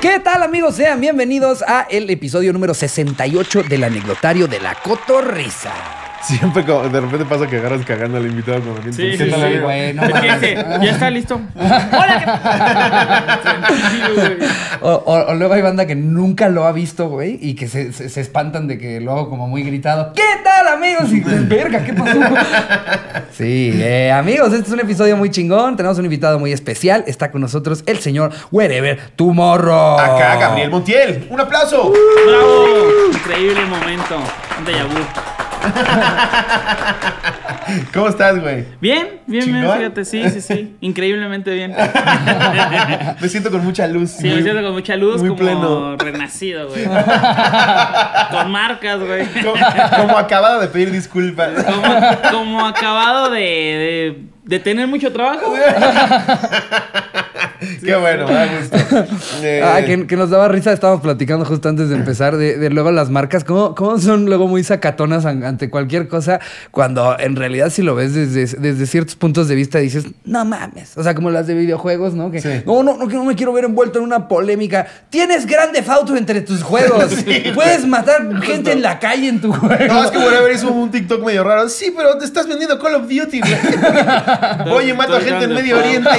¿Qué tal amigos? Sean bienvenidos a el episodio número 68 del anecdotario de la cotorrisa. Siempre como, de repente pasa que agarras cagando al invitado cuando viene. Sí, ¿Qué sí, sí, amigo? güey, no Es que mames. dice, ya está listo. Hola, ¿qué Tranquilo, O, o- o luego hay banda que nunca lo ha visto, güey, y que se, se- se espantan de que lo hago como muy gritado. ¿Qué tal, amigos? Y verga, ¿qué pasó? Sí, eh, amigos, este es un episodio muy chingón. Tenemos un invitado muy especial. Está con nosotros el señor Wherever Tomorrow. Acá, Gabriel Montiel. ¡Un aplauso! Bravo. Increíble momento. Un déjà vu. ¿Cómo estás, güey? Bien, bien, bien, fíjate, sí, sí, sí. Increíblemente bien. Me siento con mucha luz. Sí, muy- me siento con mucha luz, muy como pleno. renacido, güey. con marcas, güey. Como, como acabado de pedir disculpas. Como, como acabado de, de, de tener mucho trabajo. Qué bueno, me da gusto. Eh, Ah, que, que nos daba risa, estábamos platicando justo antes de empezar, de, de luego las marcas, cómo, cómo son luego muy sacatonas an- ante cualquier cosa, cuando en realidad si lo ves desde, desde ciertos puntos de vista dices, no mames, o sea, como las de videojuegos, ¿no? Que, Sí. no, no, no, que no me quiero ver envuelto en una polémica. Tienes grande auto entre tus juegos, puedes matar gente en la calle en tu juego. No, es que Whatever hizo un TikTok medio raro. Sí, pero te estás vendiendo Call of Duty, güey. Oye, mato a gente en Medio. Oriente.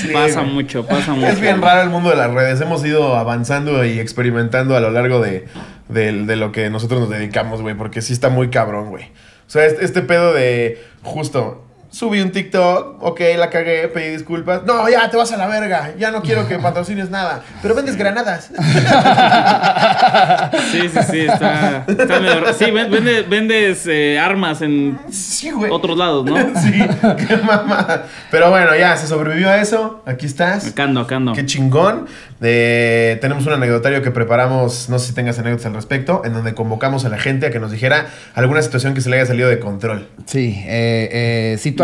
Sí, Pasa güey. mucho, pasa mucho. Es bien raro el mundo de las redes. Hemos ido avanzando y experimentando a lo largo de, de- de lo que nosotros nos dedicamos, güey. Porque sí está muy cabrón, güey. O sea, este, este pedo de justo. Subí un TikTok, ok, la cagué, pedí disculpas. No, ya te vas a la verga. Ya no quiero que patrocines nada. Pero vendes granadas. Sí, sí, sí, está, está medio- Sí, ven- vende- vendes eh, armas en Sí, güey. otros lados, ¿no? Sí, qué mamada. Pero bueno, ya se sobrevivió a eso. Aquí estás. Acá ando, acá ando. Qué chingón. Tenemos un anecdotario que preparamos, no sé si tengas anécdotas al respecto, en donde convocamos a la gente a que nos dijera alguna situación que se le haya salido de control. Sí, eh, eh, situación,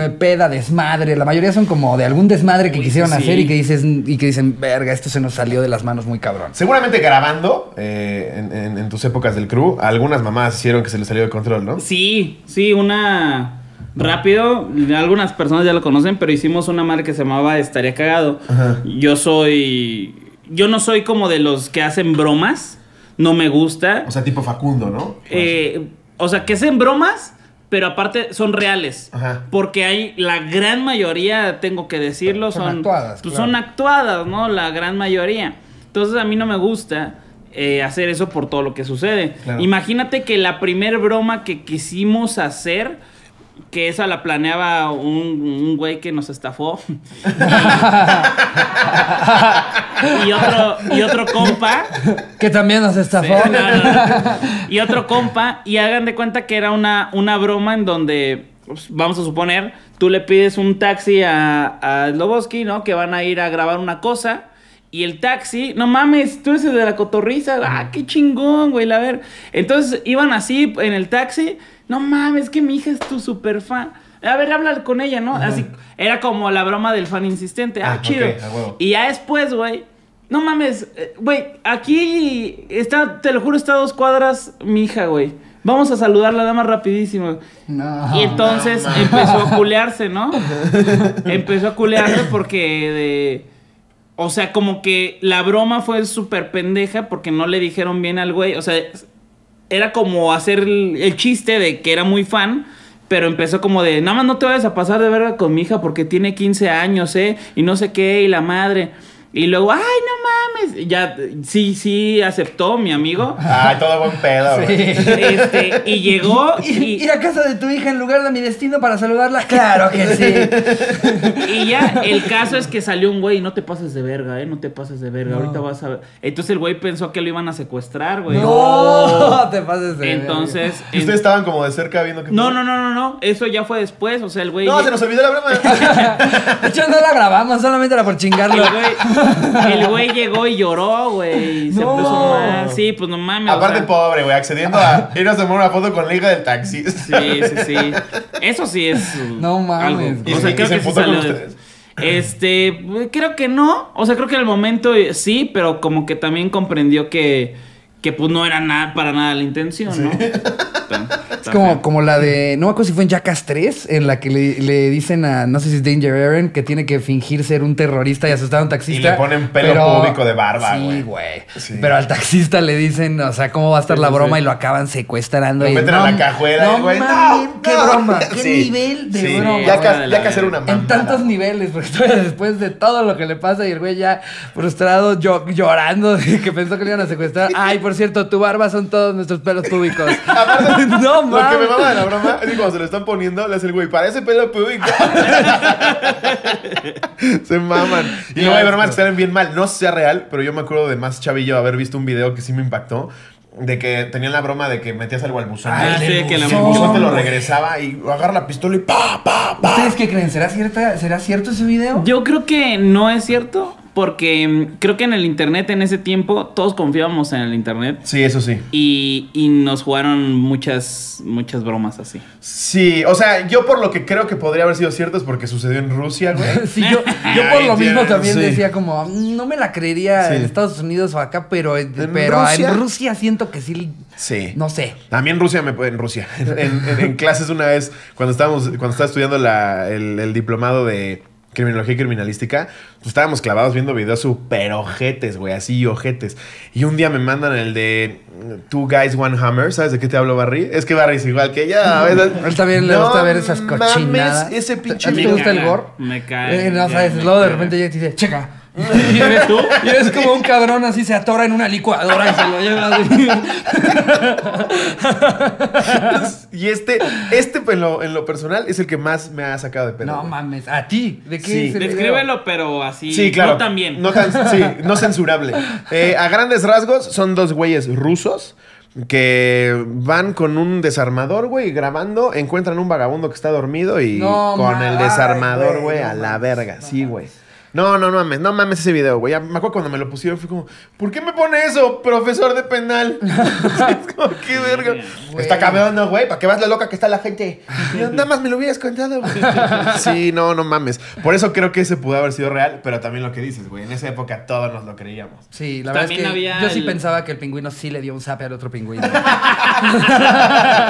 eh, peda, desmadre. La mayoría son como de algún desmadre que Uy, quisieron sí. hacer y que dices y que dicen, verga, esto se nos salió de las manos muy cabrón. Seguramente grabando eh, en, en- en tus épocas del crew, algunas mamás hicieron que se les salió de control, ¿no? Sí, sí, una. Rápido, algunas personas ya lo conocen, pero hicimos una madre que se llamaba Estaría Cagado. Ajá. Yo soy. Yo no soy como de los que hacen bromas. No me gusta. O sea, tipo Facundo, ¿no? Eh, o sea, que hacen bromas, pero aparte son reales. Ajá. Porque hay la gran mayoría, tengo que decirlo, Son son, actuadas, pues, claro. son actuadas, ¿no? La gran mayoría. Entonces a mí no me gusta eh, hacer eso por todo lo que sucede. Claro. Imagínate que la primer broma que quisimos hacer, que esa la planeaba un, un güey que nos estafó. y otro, y otro compa. Que también nos estafó. Sí, no, no, no. Y otro compa, y hagan de cuenta que era una, una broma en donde, pues, vamos a suponer, tú le pides un taxi a, a Sloboski, ¿no? Que van a ir a grabar una cosa. Y el taxi, no mames, tú eres el de la cotorriza. Ah, qué chingón, güey, la ver. Entonces iban así en el taxi. No mames, que mi hija es tu super fan. A ver, habla con ella, ¿no? Así, era como la broma del fan insistente. Ah, Ah, chido. a. Y ya después, güey. No mames, eh, güey, aquí está, te lo juro, está a dos cuadras mi hija, güey. Vamos a saludarla, dama, rapidísimo. No. y entonces no, empezó a culearse, ¿no? empezó a culearse porque de... O sea, como que la broma fue súper pendeja porque no le dijeron bien al güey. O sea, era como hacer el, chiste de que era muy fan. Pero empezó como de, nada más no te vayas a pasar de verga con mi hija porque tiene 15 años, ¿eh? Y no sé qué, y la madre. Y luego, ay, no mames. Ya, sí, sí, aceptó mi amigo. Ay, todo buen pedo, güey. Este, y llegó Ir, y, ir a casa de tu hija en lugar de mi destino para saludarla. Claro que sí. y ya el caso es que salió un güey y no te pases de verga, ¿eh? No te pases de verga. No. Ahorita vas a ver. Entonces el güey pensó que lo iban a secuestrar, güey. No, te pases de Entonces. Y ustedes estaban como de cerca viendo que. No, no, no, no, no. Eso ya fue después. O sea, el güey. No, se nos olvidó la broma. verga. De hecho, no la grabamos, solamente era por chingarlo. El güey, el güey llegó y lloró, güey. y Se No. puso mal. Sí, pues no mames. o Aparte, sea, pobre, güey, accediendo a ir a tomar una foto con la hija del taxi. Sí, sí, sí. Eso sí es. uh, No mames. algo. ¿Y O se- sea, y creo se que sí emputó con salió de- ustedes? Este, creo que no. O sea, creo que en el momento eh, sí, pero como que también comprendió que, que pues no era nada para nada la intención, ¿no? Está- Es como, feo. como la de. No me acuerdo si fue en Jackass 3, en la que le, le dicen a. No sé si es Danger Aaron, que tiene que fingir ser un terrorista y asustar a un taxista. Y le ponen pelo púbico de barba, güey. Sí, güey. Sí. Pero al taxista le dicen, o sea, cómo va a estar Sí, la sí, broma sí. y lo acaban secuestrando. Lo y meten a la cajuela, no, y, güey, mames, no, qué no. broma, qué Sí, nivel de sí. broma. Ya, que, ya que hacer una En mamada. tantos niveles, porque todavía después de todo lo que le pasa y el güey ya frustrado, yo- llorando, que pensó que le iban a secuestrar. Ay, por cierto, tu barba son todos nuestros pelos públicos. Aparte, no, Lo que me mama de la broma es que cuando se lo están poniendo, le hace el güey, parece pelo público. se maman. Y luego hay bromas que salen bien mal. No sé si sea real, pero yo me acuerdo de más chavillo haber visto un video que sí me impactó. De que tenían la broma de que metías algo al buzón. Ah, sí, el que la buzón- el buzón te lo regresaba y agarra la pistola y pa, pa, pa. ¿Ustedes qué creen? ¿Será, cierta, ¿Será cierto ese video? Yo creo que no es cierto, porque mm, creo que en el internet en ese tiempo todos confiábamos en el internet Sí, eso sí. y, y nos jugaron muchas, muchas bromas así. Sí, o sea, yo por lo que creo que podría haber sido cierto es porque sucedió en Rusia, güey. Sí, yo, yo por lo mismo también sí. decía como, "Mm, no me la creería Sí. en Estados Unidos o acá, pero, pero Rusia? en Rusia siento que sí, Sí. no sé. A mí en Rusia, me, en Rusia, en, en- en clases una vez, cuando estábamos, cuando estaba estudiando la- el, el diplomado de criminología y criminalística, pues estábamos clavados viendo videos súper ojetes, güey, así ojetes. Y un día me mandan el de Two Guys, One Hammer, ¿sabes de qué te hablo, Barry? Es que Barry es igual que ella. Él también le gusta ver esas mames, cochinadas. ese pinche ¿A ti te gusta el gore? me caga, Eh, no, sabes, luego de repente llega y te dice, checa. Y eres tú, y eres como un cabrón así, se atora en una licuadora y se lo lleva así. y este, este en lo, en lo personal es el que más me ha sacado de pedo. No güey. mames, ¿a ti? ¿De qué Sí. Descríbelo, pero así. Sí, claro. No tan bien. No tan, sí, no censurable. Eh, a grandes rasgos, son dos güeyes rusos que van con un desarmador, güey, grabando, encuentran un vagabundo que está dormido y No con el desarmador, güey, no a la verga. no sí, güey. No, no, no mames, no mames ese video, güey. Ya Me acuerdo cuando me lo pusieron, fue como, ¿por qué me pone eso, profesor de penal? es como, qué verga. Güey. Está cabrón, ¿no, güey? Para que veas lo loca que está la gente. Yo, Nada más me lo hubieras contado, güey. Sí, no, no mames. Por eso creo que ese pudo haber sido real, pero también lo que dices, güey. En esa época todos nos lo creíamos. Sí, la verdad es que había yo sí el- pensaba que el pingüino sí le dio un zape al otro pingüino.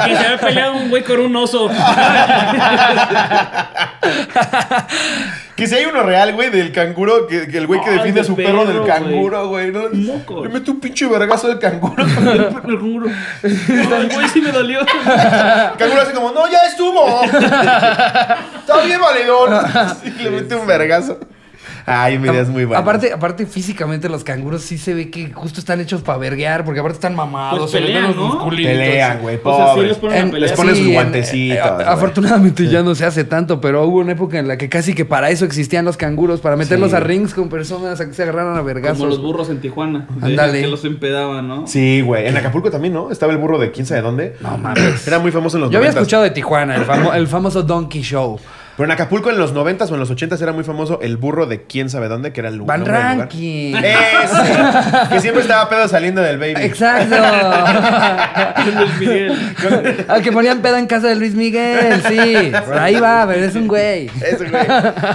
Que se había peleado un güey con un oso. Que si hay uno real, güey, del canguro, que, que el güey que Ay, defiende a su perro, del canguro, güey. ¿no? Moco. Le mete un pinche vergazo del canguro. El canguro. Ay, güey, sí me dolió. El canguro así como, no, ya estuvo. Está bien, valedor. Sí, le mete un vergazo. Ay, mi idea es muy buena. Aparte, aparte, físicamente los canguros sí se ve que justo están hechos para verguear, porque aparte están mamados, Pues pelean, los ¿no? Pelean, güey, O sea, sí pobres. los ponen a En- pelear. les ponen sus en- guantecitos, eh, afortunadamente ya no se hace tanto, pero hubo una época en la que casi que para eso existían los canguros, para meterlos Sí. a rings con personas a que se agarraran a vergazos. Como los burros en Tijuana. Ándale. Que los empedaban, ¿no? Sí, güey. En Acapulco también, ¿no? Estaba el burro de quién sabe dónde. No mames. Era muy famoso en los Yo había 90s. escuchado de Tijuana, el, famo- el famoso Donkey Show. Pero en Acapulco en los 90s o en los 80s era muy famoso el burro de quién sabe dónde, que era el Van del lugar. Ranking. Ese, que siempre estaba pedo saliendo del baby. Exacto. Luis Miguel. Al que ponían peda en casa de Luis Miguel, sí. Por ahí va, pero es un güey. Ese güey.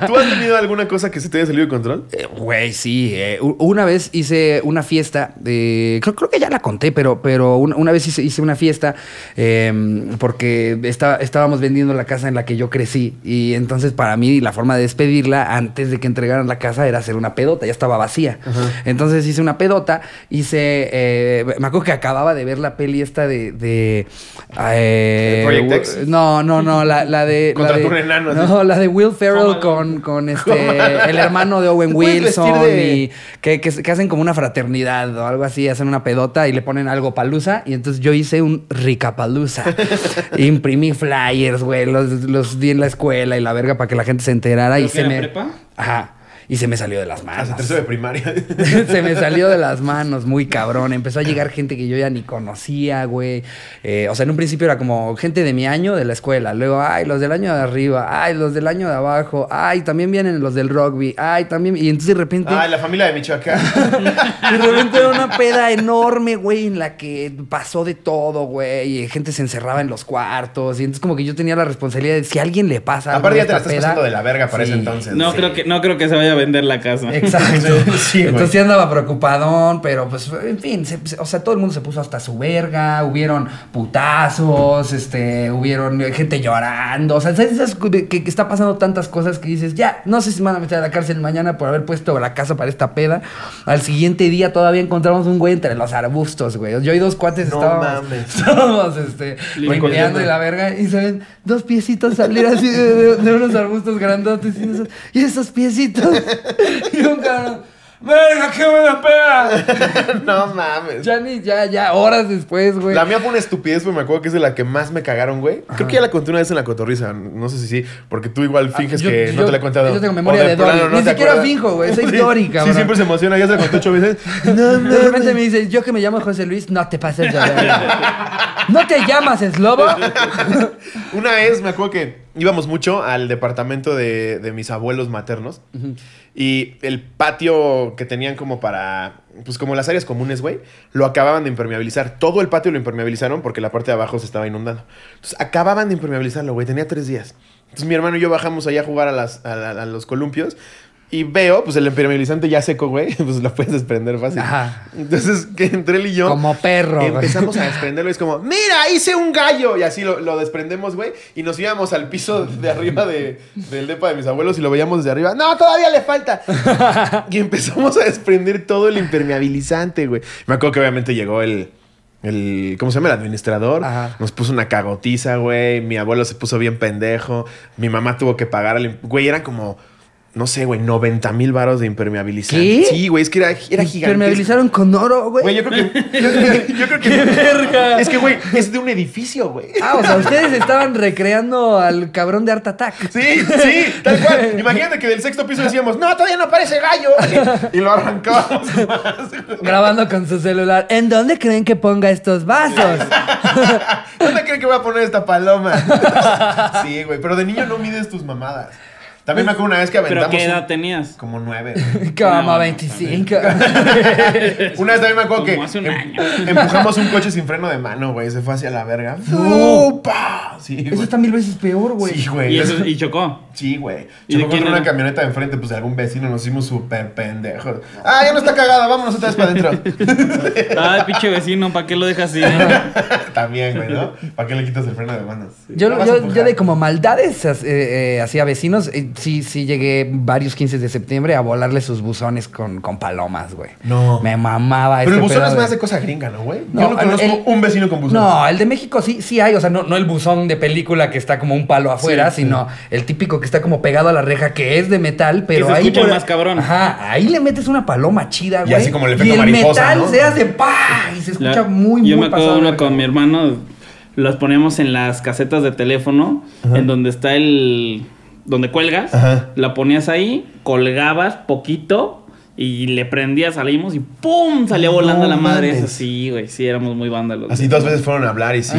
¿Tú has tenido alguna cosa que se te haya salido de control? Eh, Güey, sí. eh, una vez hice una fiesta. de- creo, creo que ya la conté, pero, pero una, una vez hice, hice una fiesta eh, porque está- estábamos vendiendo la casa en la que yo crecí. Y entonces, para mí, la forma de despedirla antes de que entregaran la casa era hacer una pedota. Ya estaba vacía. Entonces hice una pedota. Hice. eh, me acuerdo que acababa de ver la peli esta de. de eh, ¿Project X? No, no, no. La, la de. Contra la de- enano. No, la de Will Ferrell con, con este. El hermano de Owen Wilson de- y que, que, que hacen como una fraternidad o algo así, hacen una pedota y le ponen algo palusa. Y entonces yo hice un ricapalusa. Imprimí flyers, güey, los, los di en la escuela y la verga para que la gente se enterara y ¿Creo que se era me. prepa? Ajá. Y se me salió de las manos. Hasta tercero de primaria. se me salió de las manos, muy cabrón. Empezó a llegar gente que yo ya ni conocía, güey. Eh, o sea, en un principio era como gente de mi año de la escuela. Luego, ay, los del año de arriba. Ay, los del año de abajo. Ay, también vienen los del rugby. Ay, también. Y entonces de repente. Ay, la familia de Michoacán. De repente era una peda enorme, güey, en la que pasó de todo, güey. Y gente se encerraba en los cuartos. Y entonces como que yo tenía la responsabilidad de si a alguien le pasa Aparte ya te la estás peda- pasando de la verga para ese entonces. No, Sí. creo que, no creo que se vaya a vender la casa. Exacto. Sí. Entonces sí andaba preocupadón, pero pues, en fin, se- se- o sea, todo el mundo se puso hasta su verga, hubieron putazos, este, hubieron gente llorando, o sea, ¿sabes? Que, que está pasando tantas cosas que dices, ya, no sé si me van a meter a la cárcel mañana por haber puesto la casa para esta peda. Al siguiente día todavía encontramos un güey entre los arbustos, güey. Yo y dos cuates No estábamos, mames. estábamos, este, y la verga, y se ven dos piecitos salir así de, de- de unos arbustos grandotes y esos, y esos piecitos. y un cabrón, ¡verga, qué buena peda! no mames. Ya ni, ya, ya, horas después, güey. La mía fue una estupidez, pero me acuerdo que es de la que más me cagaron, güey. Creo que ya la conté una vez en la cotorriza. No sé si sí, porque tú igual finges Ah, yo- que no te la he contado. yo tengo memoria O de Dory. Ni te siquiera acuerdas. finjo, güey, soy Dory, cabrón. Sí, siempre se emociona. Ya se la conté ocho veces. No, De mames. repente me dice, yo que me llamo José Luis, no te pases de verga. ¿No te llamas Slobo? Una vez me acuerdo que íbamos mucho al departamento de, de mis abuelos maternos. Y el patio que tenían como para. Pues como las áreas comunes, güey. Lo acababan de impermeabilizar. Todo el patio lo impermeabilizaron porque la parte de abajo se estaba inundando. Entonces acababan de impermeabilizarlo, güey. Tenía tres días. Entonces mi hermano y yo bajamos allá a jugar a, las, a, a los columpios. Y veo, pues el impermeabilizante ya seco, güey. Pues lo puedes desprender fácil. Ajá. Entonces, que entre él y yo. Como perro, güey. Empezamos a desprenderlo y es como, mira, hice un gallo. Y así lo, lo desprendemos, güey. Y nos íbamos al piso de arriba de, del depa de mis abuelos y lo veíamos desde arriba. No, todavía le falta. y empezamos a desprender todo el impermeabilizante, güey. Me acuerdo que obviamente llegó el... El, ¿Cómo se llama? El administrador. Ajá. Nos puso una cagotiza, güey. Mi abuelo se puso bien pendejo. Mi mamá tuvo que pagar al... Güey, eran como... No sé, güey, 90 mil varos de impermeabilizante. ¿Qué? Sí, güey, es que era, era gigante. Impermeabilizaron con oro, güey. Güey, yo creo que. Yo creo que. yo creo que- Es que, güey, es de un edificio, güey. Ah, o sea, ustedes estaban recreando al cabrón de Art Attack. Sí, sí, tal cual. Imagínate que del sexto piso decíamos, no, todavía no aparece gallo. Y lo arrancábamos más. Grabando con su celular. ¿En dónde creen que ponga estos vasos? ¿Dónde creen que voy a poner esta paloma? Sí, güey, pero de niño no mides tus mamadas. También me acuerdo una vez que ¿Pero aventamos. qué edad un- tenías? Como nueve. Como No, 25. Una vez también me acuerdo Como que hace un em- año. empujamos un coche sin freno de mano, güey. Se fue hacia la verga. No. ¡Upa! Sí, Eso está mil veces peor, güey. Sí, güey. Y, eso- y chocó. Sí, güey. ¿Y de Chocó contra una camioneta de enfrente, pues de algún vecino, nos hicimos súper pendejos. Ah, ya no está cagada, vámonos otra vez para adentro. Ay, pinche vecino, ¿para qué lo dejas así? También, güey, ¿no? ¿Para qué le quitas el freno de mano? Yo, a yo, empujar. yo de como maldades eh, eh, hacia vecinos, eh, sí, sí llegué varios 15 de septiembre a volarle sus buzones con, con palomas, güey. No. Me mamaba Pero el buzón es más de cosa gringa, ¿no, güey? No, Yo no conozco el- un vecino con buzón. No, el de México sí, sí hay, o sea, no, no el buzón de película que está como un palo afuera, Sí, sí. sino el típico que está como pegado a la reja que es de metal, pero se ahí escucha más cabrón. Ajá, ahí le metes una paloma chida, Y güey. así como el efecto y el mariposa, metal ¿no? se hace pa y se escucha La- muy Yo muy me pasado acuerdo uno con mi hermano, los poníamos en las casetas de teléfono, en donde está el... donde cuelgas, Ajá. la ponías ahí, colgabas poquito y le prendías, salimos y ¡pum! salía No volando la madre mames. esa. Sí, güey, sí, éramos muy vándalos. Así dos veces fueron a hablar y sí.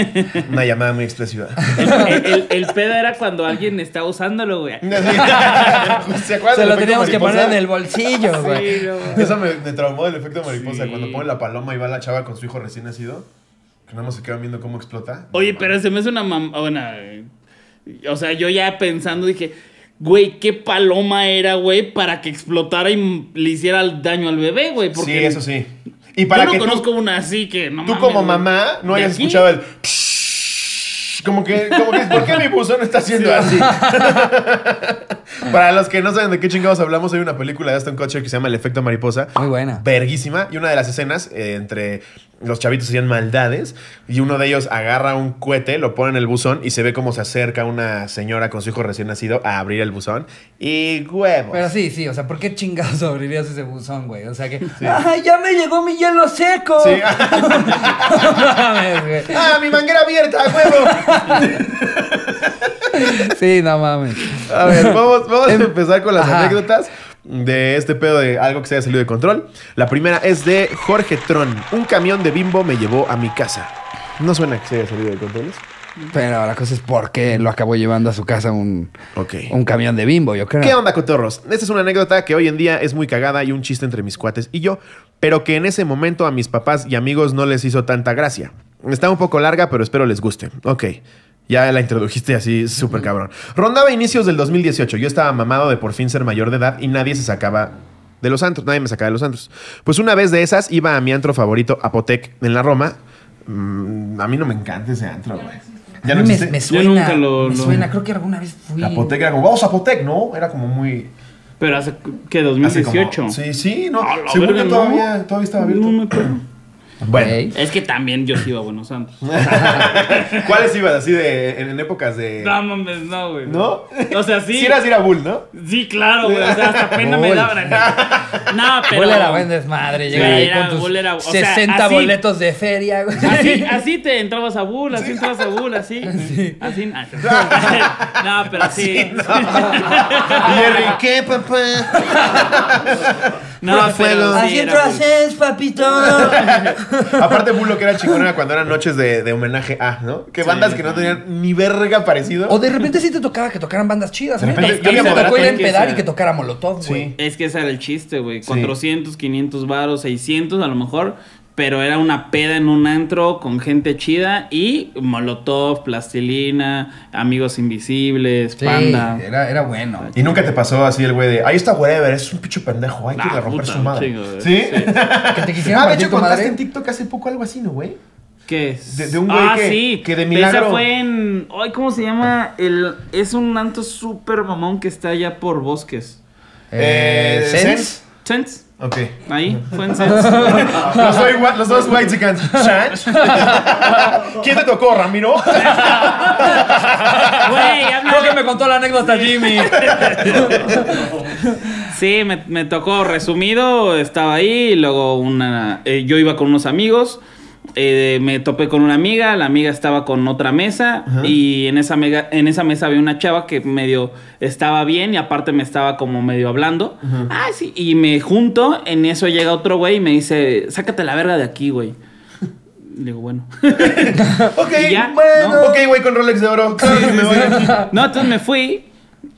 Una llamada muy expresiva. El, el, el- el pedo era cuando alguien estaba usándolo, güey. ¿Se acuerdan Se lo teníamos que poner en el bolsillo, güey. Sí, no. Eso me, me traumó del efecto mariposa. Sí. Cuando pone la paloma y va la chava con su hijo recién nacido. Que nada más se quedan viendo cómo explota. Oye, pero se me hace una mam... Bueno, o sea, yo ya pensando dije, güey, qué paloma era, güey, para que explotara y le hiciera el daño al bebé, güey. Sí, eso sí. Y para yo no que conozco tú, una así que no tú mames, como mamá no ¿De hayas aquí? escuchado el... Como que, como que, ¿por qué mi buzón está haciendo así? Para los que no saben de qué chingados hablamos, hay una película de Aston Kutcher que se llama El efecto mariposa. Muy buena. Verguísima. Y una de las escenas, eh, entre los chavitos hacían maldades, y uno de ellos agarra un cohete, lo pone en el buzón, y se ve cómo se acerca una señora con su hijo recién nacido a abrir el buzón. Y huevos. Pero sí, sí, o sea, ¿por qué chingados abrirías ese buzón, güey? O sea que. ¡Ay, ya me llegó mi hielo seco! Sí. ¡Ah, mi manguera abierta, huevo! Sí, no mames. A ver, vamos, vamos a Em, empezar con las ajá. anécdotas de este pedo de algo que se haya salido de control. La primera es de Jorge Tron. Un camión de bimbo me llevó a mi casa. No suena que se haya salido de controles. Pero la cosa es por qué lo acabó llevando a su casa un, un camión de bimbo, yo creo. ¿Qué onda, cotorros? Esta es una anécdota que hoy en día es muy cagada y un chiste entre mis cuates y yo, pero que en ese momento a mis papás y amigos no les hizo tanta gracia. Está un poco larga, pero espero les guste. Ok. Ya la introdujiste así, súper cabrón. Rondaba inicios del 2018. Yo estaba mamado de por fin ser mayor de edad y nadie se sacaba de los antros. Nadie me sacaba de los antros. Pues una vez de esas iba a mi antro favorito, Apotec, en la Roma. Mm, a mí no me encanta ese antro, güey. Ya A no mí me, existe. me Yo suena, nunca lo- me lo- suena. Creo que alguna vez fui. Apotec era como, vamos a Apotec, ¿no? Era como muy... Pero hace que hace 2018. como- sí, sí, no. A la Según verga, que no. todavía, todavía estaba abierto. No me acuerdo. Bueno. Es que también yo sí iba a Buenos Santos. ¿cuáles ibas así de, en, en épocas de... No mames, no, güey. ¿No? O sea, sí. Sí eras ir a Bull, ¿no? Sí, claro, güey. O sea, hasta pena me daban. No, pero. Bull era buen desmadre. Llegar Sí, ahí era- con tus Bull era- o sea, 60 así- boletos de feria, güey. Así, así te entrabas a Bull, así entrabas a Bull, así. Así. ah, No, pero así. Y Jerry, ¿qué, papá? No, pero sí Así a seis, papito. Aparte, Bull lo que era chingón era cuando eran noches de, de homenaje a, ¿no? Que bandas que no tenían ni verga parecido. O de repente sí te tocaba que tocaran bandas chidas. De repente Es que cambia me tocó ir a empedar y que tocara Molotov, Sí. güey. Es que ese era el chiste, güey. Sí. 400, 500 varos, 600 a lo mejor. Pero era una peda en un antro con gente chida y molotov, plastilina, amigos invisibles, Sí, panda. era, era bueno. Y nunca te pasó así el güey de, ahí está whatever, es un pinche pendejo, hay que le romper puta, su madre. chingo. ¿Sí? Sí. Que te quisieran Ah, de hecho contaste madre. en TikTok hace poco algo así, ¿no, güey? ¿Qué es? De- de un güey ah, que- sí. que de Esa milagro- fue en. Ay, ¿cómo se llama? El, es un antro súper mamón que está allá por bosques. Eh, Eh, Sense. ¿Sense? Ok. Ahí, fue en los, dos white chickens. ¿Quién te tocó, Ramiro? Güey, Creo que me contó la anécdota Jimmy. Sí, me, me tocó resumido, estaba ahí, y luego una, eh, yo iba con unos amigos, eh, me topé con una amiga, la amiga estaba con otra mesa y en esa, mega- en esa mesa había una chava que medio estaba bien y aparte me estaba como medio hablando. Ah, sí, y me junto, en eso llega otro güey y me dice, sácate la verga de aquí, güey. Le digo, bueno. Ok, ya, bueno. ¿no? Ok, güey, con Rolex de oro. No, entonces me fui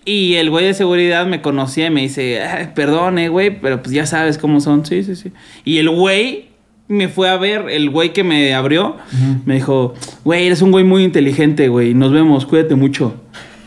y el güey de seguridad me conocía y me dice, "Ay, perdone, güey, pero pues ya sabes cómo son. Sí, sí, sí. Y el güey me fue a ver, el güey que me abrió, me dijo, güey, eres un güey muy inteligente, güey, nos vemos, cuídate mucho.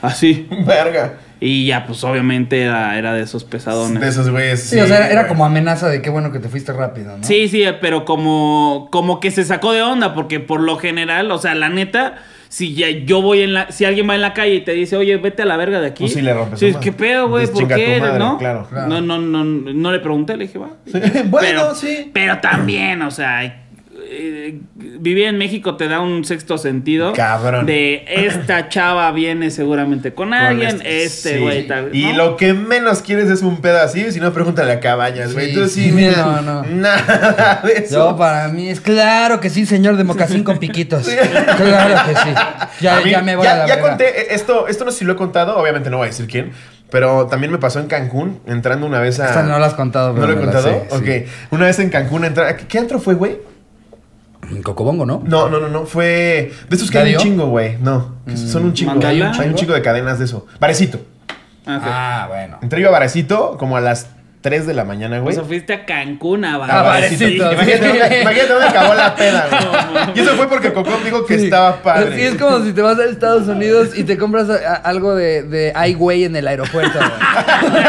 Así. Verga. Y ya, pues obviamente era, era de esos pesadones. De esos güeyes. Sí, o sea, era, era como amenaza de qué bueno que te fuiste rápido, ¿no? Sí, sí, pero como, como que se sacó de onda, porque por lo general, o sea, la neta, si ya yo voy en la, si alguien va en la calle y te dice, oye, vete a la verga de aquí. Pues sí le rompes Sí, su ¿Qué pedo, güey? ¿Por "Chinga tu qué? madre", ¿No? claro. Claro. No, no, no, no le pregunté, le dije, va. Bueno, pero, sí. Pero también, o sea, eh, vivir en México te da un sexto sentido. Cabrón. De esta chava viene seguramente con alguien, este Sí. güey tal. Y lo que menos quieres es un pedo así, si no, pregúntale a cabañas, güey. Sí, Entonces sí, sí, mira, no, no. nada de eso. Yo para mí es claro que sí, señor de mocasín con piquitos. Claro que sí. Ya, A mí- ya me voy ya, a la ya verga. conté, eh, esto, esto no sé si lo he contado, obviamente no voy a decir quién, pero también me pasó en Cancún, entrando una vez a... Esta no la has contado, ¿No lo he contado? sé, ok. sí. Una vez en Cancún, entrar... ¿qué, qué antro fue, güey? Cocobongo, ¿no? No, no, no, no, fue... De esos que hay un chingo, güey. No, que son un chingo. Hay un, hay un chingo de cadenas de eso. Varecito. Ah. Ah, bueno. Entré yo a Varecito como a las 3 de la mañana, O güey. sea, fuiste a Cancún a Ah. Imagínate, dónde- imagínate dónde acabó la peda, güey. Y eso fue porque Cocom dijo que Sí. estaba padre. Sí, es como si te vas a Estados Unidos y te compras a- a- algo de, de Ai Weiwei en el aeropuerto. güey.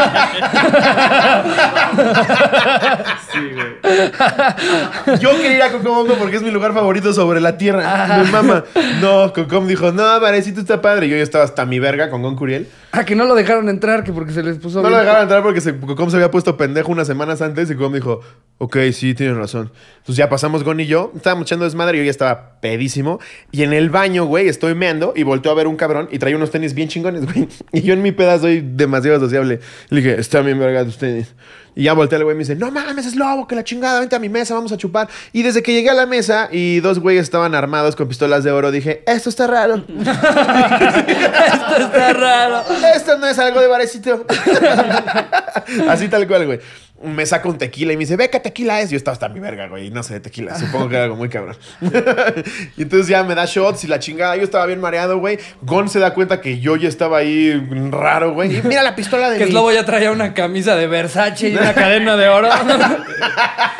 Sí, güey. Yo quería ir a Cocobongo porque es mi lugar favorito sobre la tierra. Mi mamá. No, Cocom dijo, no, Varecito está padre. Y yo ya estaba hasta mi verga con Gon Curiel. Ah, que no lo dejaron entrar, que porque se les puso. No lo dejaron entrar porque se, Cocom se había puesto pendejo unas semanas antes y Cocom dijo, ok, sí, tienes razón. Entonces ya pasamos Gon y yo, estábamos echando desmadre y yo ya estaba pedísimo. Y en el baño, güey, estoy meando y volteo a ver un cabrón y trae unos tenis bien chingones, güey. Y yo en mi peda soy demasiado sociable. Le dije, está bien verga tus tenis. Y ya volteé al güey y me dice, no mames, es lobo, que la chingada, vente a mi mesa, vamos a chupar. Y desde que llegué a la mesa y dos güeyes estaban armados con pistolas de oro, dije, esto está raro. Esto está raro. Esto no es algo de barecito. Así tal cual, güey. Me saca un tequila y me dice, ve qué tequila es. Yo estaba hasta mi verga, güey, y no sé de tequila. Supongo que era algo muy cabrón. y entonces ya me da shots y la chingada. Yo estaba bien mareado, güey. Gon se da cuenta que yo ya estaba ahí raro, güey. Y mira la pistola de Que mi- Slobo ya traía una camisa de Versace y una cadena de oro.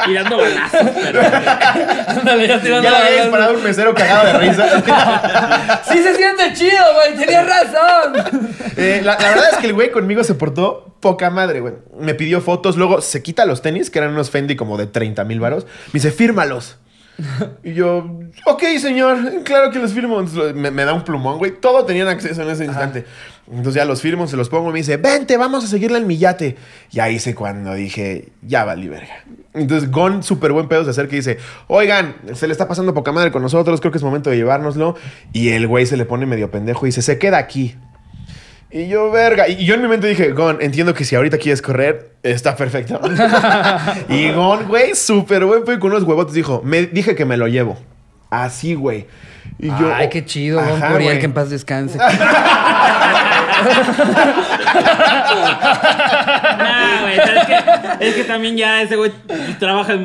Y dando balazos. pero- Ándale, ya tirando Ya le había disparado un mesero cagado de risa. Sí se siente chido, güey. Tenías razón. Eh, la, la verdad es que el güey conmigo se portó poca madre, güey. Me pidió fotos, luego se quita los tenis, que eran unos Fendi como de 30 mil varos. Me dice, fírmalos. Y yo, ok, señor, claro que los firmo. Entonces, me, me da un plumón, güey. Todo tenían acceso en ese instante. Entonces ya los firmo, se los pongo. Me dice, vente, vamos a seguirle en mi yate. Y ahí sé cuando dije, ya valí verga. Entonces Gon, súper buen pedo, se acerca y dice, oigan, se le está pasando poca madre con nosotros, creo que es momento de llevárnoslo. Y el güey se le pone medio pendejo y dice, se queda aquí. Y yo, verga. Y yo en mi mente dije, Gon, entiendo que si ahorita quieres correr, está perfecto. y Gon, güey, súper buen y con unos huevotes dijo, me dije que me lo llevo. Así, güey. Y yo, Ay, qué chido, Gon Ajá, Curiel, güey. que en paz descanse. Nah, güey. Es que también ya ese güey trabaja en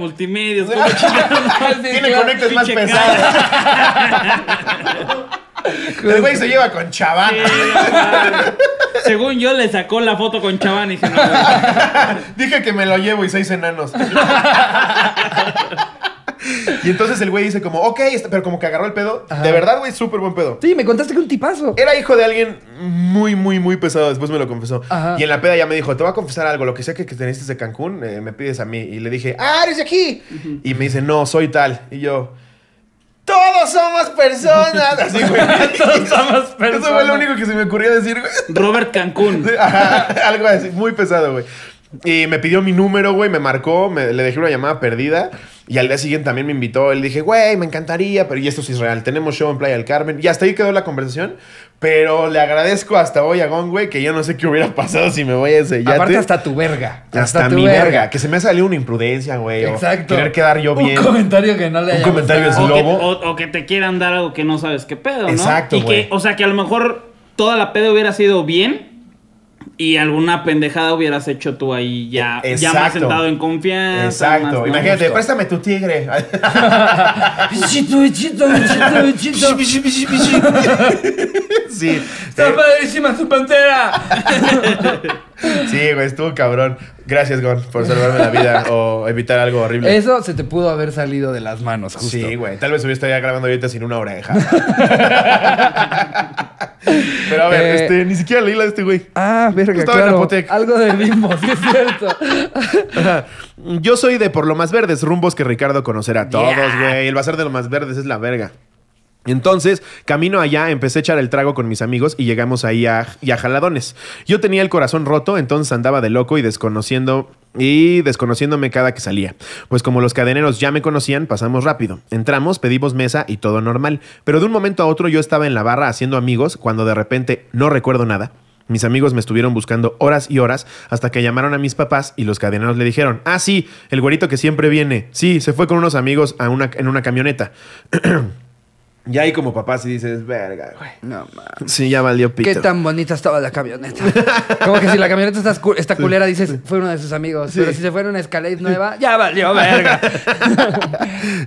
como chingado. Tiene conectes más pesados. El güey se lleva con chavana. Sí, no mames. Según yo, le sacó la foto con Chaván y dije, no. Dije que me lo llevo y seis enanos. y entonces el güey dice como, ok, está- pero como que agarró el pedo. Ajá. De verdad, güey, súper buen pedo. Sí, me contaste que un tipazo. Era hijo de alguien muy, muy, muy pesado. Después me lo confesó. Ajá. Y en la peda ya me dijo, te voy a confesar algo. Lo que sé que, que teniste de Cancún, eh, me pides a mí. Y le dije, ah, eres de aquí. Y me dice, no, soy tal. Y yo, todos somos personas. Así, güey. Todos somos Eso fue lo personas. único que se me ocurrió decir, güey. Robert Cancún. Ajá, algo así, muy pesado, güey. Y me pidió mi número, güey, me marcó, me- le dejé una llamada perdida. Y al día siguiente también me invitó. Él dije, güey, me encantaría, pero y esto es real. Tenemos show en Playa del Carmen. Y hasta ahí quedó la conversación. Pero le agradezco hasta hoy a Gon, güey, que yo no sé qué hubiera pasado si me voy a ese yate. Aparte hasta tu verga. Hasta tu mi verga. Que se me ha salido una imprudencia, güey. o Exacto. Querer quedar yo bien. Un comentario que no le Un haya comentario gustado. O que, Lobo. o- o que te quieran dar algo que no sabes qué pedo, ¿no? Exacto, y que, güey. o sea, que a lo mejor toda la pedo hubiera sido bien y alguna pendejada hubieras hecho tú ahí ya, ya más sentado en confianza. Exacto. más. Imagínate, préstame tu tigre. Bichito, bichito, bichito, bichito. sí. Está padrísima su pantera. Sí, güey, estuvo cabrón. Gracias, Gon, por salvarme la vida o evitar algo horrible. Eso se te pudo haber salido de las manos, justo. Sí, güey. Tal vez hubiera estado ya grabando ahorita sin una oreja. Pero a ver, Eh, este, ni siquiera leí la de este güey. Ah, verga, Estaba en claro. Apotec. Algo de bimbo, sí es cierto. Yo soy de Por lo Más Verdes, rumbos que Ricardo conocerá. Todos, Yeah. güey. El bazar de lo Más Verdes es la verga. Entonces, camino allá, empecé a echar el trago con mis amigos y llegamos ahí a, y a jaladones. Yo tenía el corazón roto, entonces andaba de loco y desconociendo y desconociéndome cada que salía. Pues como los cadeneros ya me conocían, pasamos rápido. Entramos, pedimos mesa y todo normal. Pero de un momento a otro yo estaba en la barra haciendo amigos cuando de repente no recuerdo nada. Mis amigos me estuvieron buscando horas y horas hasta que llamaron a mis papás y los cadeneros le dijeron, ah, sí, el güerito que siempre viene. Sí, se fue con unos amigos en una camioneta. y ahí como papá sí dices, verga, güey. No, mames. Sí, ya valió pito. Qué tan bonita estaba la camioneta. Como que si la camioneta está, está culera, dices, fue uno de sus amigos. Pero si se fuera una Escalade nueva, ya valió verga.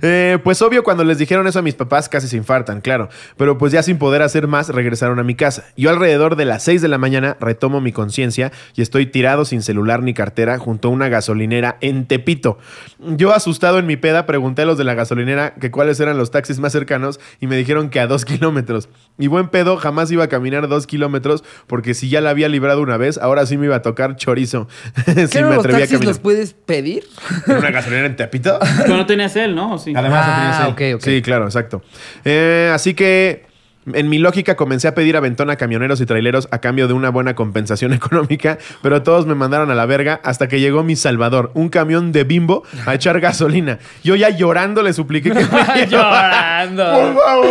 Eh, pues obvio, cuando les dijeron eso a mis papás casi se infartan, claro. Pero pues ya sin poder hacer más, regresaron a mi casa. Yo alrededor de las 6 de la mañana retomo mi conciencia y estoy tirado sin celular ni cartera junto a una gasolinera en Tepito. Yo asustado en mi peda pregunté a los de la gasolinera que cuáles eran los taxis más cercanos y me dijeron que a dos kilómetros. Y buen pedo, jamás iba a caminar dos kilómetros porque si ya la había librado una vez, ahora sí me iba a tocar chorizo. ¿Qué si me los atrevía a taxis caminar. los puedes pedir? ¿En una gasolinera en Tepito? Pero no tenías él, ¿no? ¿O sí? Además, no Ah, tenías él. ok, ok. Sí, claro, exacto. Eh, así que en mi lógica comencé a pedir aventón a camioneros y traileros a cambio de una buena compensación económica, pero todos me mandaron a la verga hasta que llegó mi salvador, un camión de bimbo a echar gasolina. Yo ya llorando le supliqué que me llevara. Por Llorando. favor.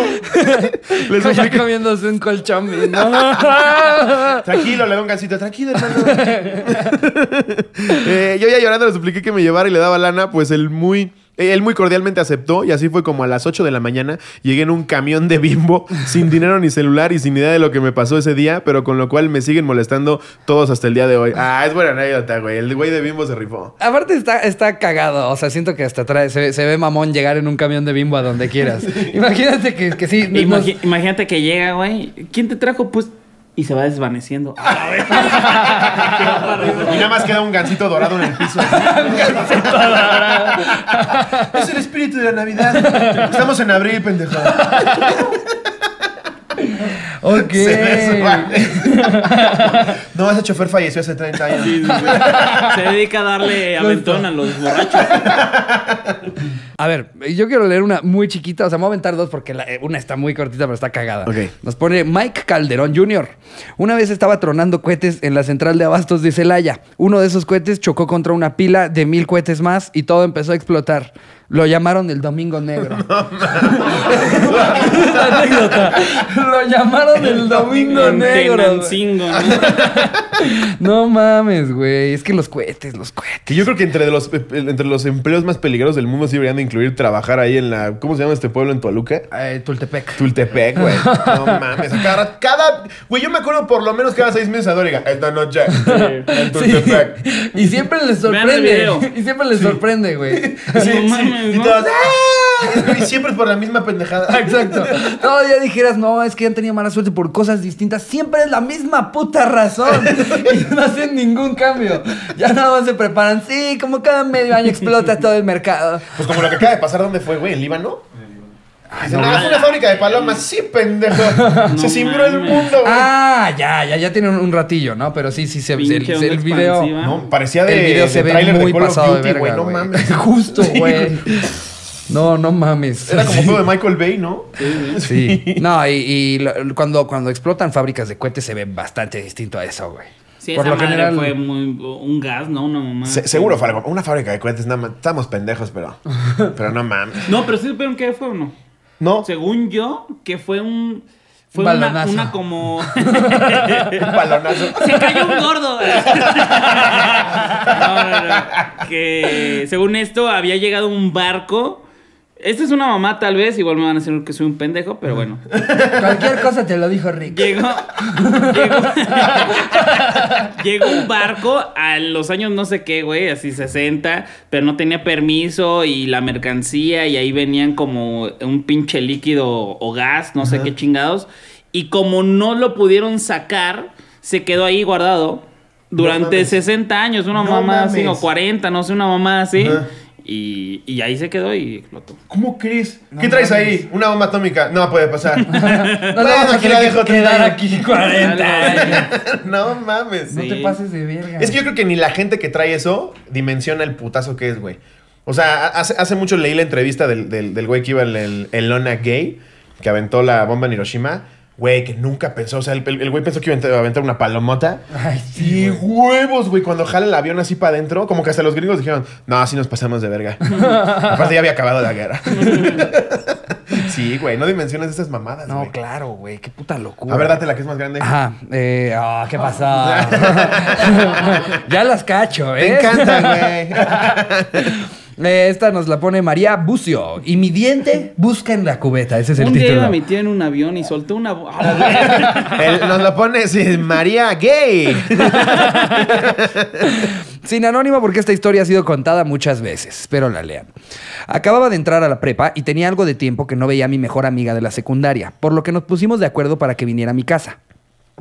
le supliqué. comiéndose un colchón. ¿no? Tranquilo, le doy un gancito. Tranquilo, hermano. Eh, yo ya llorando le supliqué que me llevara y le daba lana, pues el muy Él muy cordialmente aceptó y así fue como a las 8 de la mañana llegué en un camión de bimbo sin dinero ni celular y sin idea de lo que me pasó ese día, pero con lo cual me siguen molestando todos hasta el día de hoy. Ah, es buena anécdota, güey. El güey de bimbo se rifó. Aparte está, está cagado, o sea, siento que hasta trae, se, se ve mamón llegar en un camión de bimbo a donde quieras. Imagínate que, que sí. nos- imagínate que llega, güey. ¿Quién te trajo? Pues. Y se va desvaneciendo. Y nada más queda un gancito dorado en el piso. es el espíritu de la Navidad. Estamos en abril, pendejo. Ok. Se. No, ese chofer falleció hace 30 años. Se dedica a darle aventón a los borrachos. A ver, yo quiero leer una muy chiquita, o sea, me voy a aventar dos porque la- eh, una está muy cortita, pero está cagada. Ok. Nos pone Mike Calderón Jr. Una vez estaba tronando cohetes en la central de abastos de Celaya. Uno de esos cohetes chocó contra una pila de mil cohetes más y todo empezó a explotar. Lo llamaron el Domingo Negro. Es la anécdota. Lo llamaron el Domingo Negro. ¿no? Mames, güey. Es que los cohetes, los cohetes. Que yo creo que entre los, entre los empleos más peligrosos del mundo sí deberían de incluir trabajar ahí en la... ¿Cómo se llama este pueblo en Toluca? Eh, Tultepec. Tultepec, güey. No mames. Cada, cada... Güey, yo me acuerdo por lo menos cada seis meses a Doriga. Esta noche. En Tultepec. Sí. Y siempre les sorprende. Y siempre les sorprende, güey. No mames, Y ¿no? todas... ¡ah! Y siempre es por la misma pendejada. Exacto. No, ya dijeras, no, es que han tenido mala suerte por cosas distintas. Siempre es la misma puta razón. Y no hacen ningún cambio. Ya nada más se preparan. Sí, como cada medio año explota todo el mercado. Pues como lo que acaba de pasar, ¿dónde fue, güey? ¿En Líbano? Ah, no, es una fábrica de palomas. Sí, pendejo. se cimbró el mundo, güey. Ah, ya, ya, ya tiene un, un ratillo, ¿no? Pero sí, sí, se, el, el video. No, parecía de, el video se de ve tráiler muy pasado de verga, güey. No mames. Justo, Sí, güey. No, no mames. Era como todo de Michael Bay, ¿no? Sí. No, y, y lo- cuando, cuando explotan fábricas de cohetes se ve bastante distinto a eso, güey. Sí, Por esa lo madre general- fue muy, un gas, ¿no? Una mamá. Se- seguro fue algo. Una fábrica de cohetes, nada más. Estamos pendejos, pero. Pero no mames. No, pero sí supieron qué fue o no. No. Según yo, que fue un. Fue Un una, balonazo. una como. Un balonazo. Se cayó un gordo. No, no, no. Que según esto había llegado un barco. Esta es una mamá, tal vez. Igual me van a decir que soy un pendejo, pero bueno. Cualquier cosa te lo dijo Rick. Llegó. Llegó, llegó un barco a los años no sé qué, güey, así 60, pero no tenía permiso y la mercancía y ahí venían como un pinche líquido o gas, no sé qué chingados. Y como no lo pudieron sacar, se quedó ahí guardado durante mames. 60 años, una No mamá así, o 40, no sé, una mamá así. Ajá. Y, y ahí se quedó y explotó. ¿Cómo crees? No ¿Qué traes ahí? Una bomba atómica. No puede pasar. No, te vas a aquí la dejo que quedar aquí 40 años. no mames. No Sí. te pases de verga. Es que yo creo que ni la gente que trae eso dimensiona el putazo que es, güey. O sea, hace, hace mucho leí la entrevista del, del, del güey que iba en el, el Lona Gay, que aventó la bomba en Hiroshima. Güey, que nunca pensó, o sea, el, el- güey pensó que iba a aventar- una palomota. Ay, sí. Y huevos, güey, cuando jala el avión así para adentro, como que hasta los gringos dijeron, no, así nos pasamos de verga. Aparte ya había acabado la guerra. sí, güey, no dimensiones estas mamadas, No, güey. claro, güey. Qué puta locura. A ver, date la que es más grande. Ajá. Eh, ah, ¿Qué pasó? ya las cacho, ¿eh? Te encanta, güey. Eh, esta nos la pone María Bucio. Y mi diente busca en la cubeta. Ese es el un día título. iba mi tío en un avión y soltó una... Ah, Él nos lo pone sí, María Gay. Sin anónimo porque esta historia ha sido contada muchas veces. Espero la lean. Acababa de entrar a la prepa y tenía algo de tiempo que no veía a mi mejor amiga de la secundaria, por lo que nos pusimos de acuerdo para que viniera a mi casa.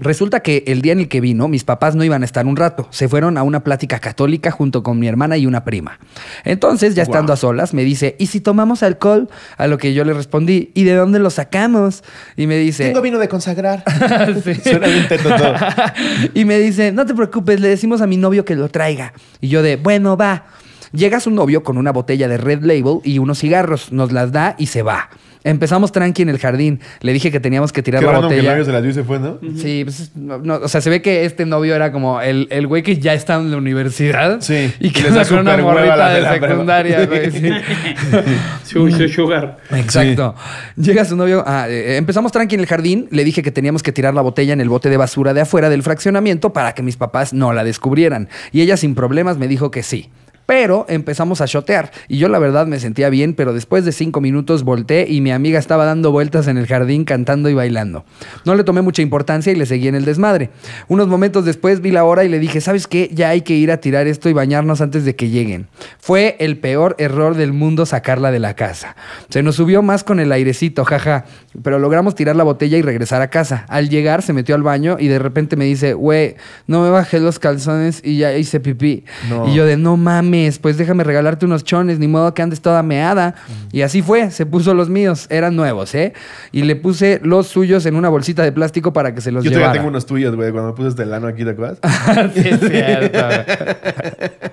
Resulta que el día en el que vino, mis papás no iban a estar un rato. Se fueron a una plática católica junto con mi hermana y una prima. Entonces, ya estando a solas, me dice, ¿y si tomamos alcohol? A lo que yo le respondí, ¿y de dónde lo sacamos? Y me dice... Tengo vino de consagrar. Suena bien teto todo. y me dice, no te preocupes, le decimos a mi novio que lo traiga. Y yo de, bueno, va. Llega su novio con una botella de Red Label y unos cigarros, nos las da y se va. Empezamos tranqui en el jardín. Le dije que teníamos que tirar Qué la random que el botella. novio se las dio y se fue, ¿no? Sí, pues, no, no, o sea, se ve que este novio era como el, el güey que ya está en la universidad. Sí, Y que les da sacó una morrita la de la secundaria, güey. sí. Su- su sugar. Exacto. Llega su novio. ah, eh, empezamos tranqui en el jardín. Le dije que teníamos que tirar la botella en el bote de basura de afuera del fraccionamiento para que mis papás no la descubrieran. Y ella sin problemas me dijo que sí. Pero empezamos a shotear y yo la verdad me sentía bien, pero después de cinco minutos volteé y mi amiga estaba dando vueltas en el jardín cantando y bailando. No le tomé mucha importancia y le seguí en el desmadre. Unos momentos después vi la hora y le dije, ¿sabes qué? Ya hay que ir a tirar esto y bañarnos antes de que lleguen. Fue el peor error del mundo sacarla de la casa. Se nos subió más con el airecito, jaja, pero logramos tirar la botella y regresar a casa. Al llegar se metió al baño y de repente me dice, güey, no me bajé los calzones y ya hice pipí. No. Y yo de, no mames, pues déjame regalarte unos chones, ni modo que andes toda meada. Y así fue, se puso los míos, eran nuevos, ¿eh? Y le puse los suyos en una bolsita de plástico para que se los Yo llevara. todavía tengo unos tuyos, güey, cuando me puse este lano aquí, ¿te acuerdas? Sí, es cierto.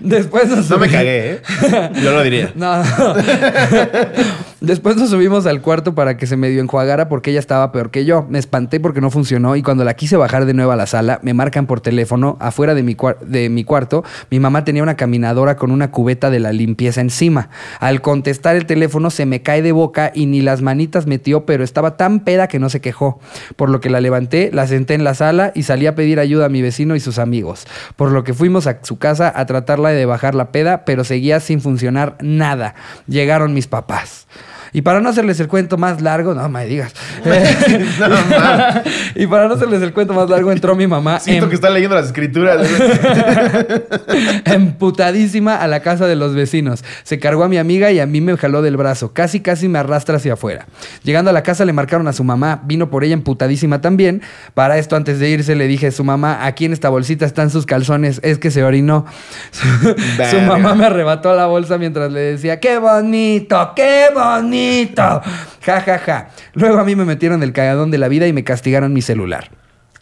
Después nos No me subimos- cagué, ¿eh? Yo lo diría. No. Después nos subimos al cuarto para que se medio enjuagara porque ella estaba peor que yo. Me espanté porque no funcionó y cuando la quise bajar de nuevo a la sala, me marcan por teléfono afuera de mi, de mi cuarto. Mi mamá tenía una caminadora con una cubeta de la limpieza encima. Al contestar el teléfono se me cae de boca y ni las manitas metió, pero estaba tan peda que no se quejó. Por lo que la levanté, la senté en la sala y salí a pedir ayuda a mi vecino y sus amigos. Por lo que fuimos a su casa a tratarla de bajar la peda, pero seguía sin funcionar nada. Llegaron mis papás. Y para no hacerles el cuento más largo, no me digas. No, y para no hacerles el cuento más largo, entró mi mamá Siento em- que está leyendo las escrituras. güey. emputadísima a la casa de los vecinos. Se cargó a mi amiga y a mí me jaló del brazo. Casi, casi me arrastra hacia afuera. Llegando a la casa le marcaron a su mamá. Vino por ella emputadísima también. Para esto, antes de irse, le dije, su mamá, aquí en esta bolsita están sus calzones. Es que se orinó. Su, mamá me arrebató la bolsa mientras le decía, qué bonito, qué bonito. Ja, ja, ja. Luego a mí me metieron el cagadón de la vida y me castigaron mi celular.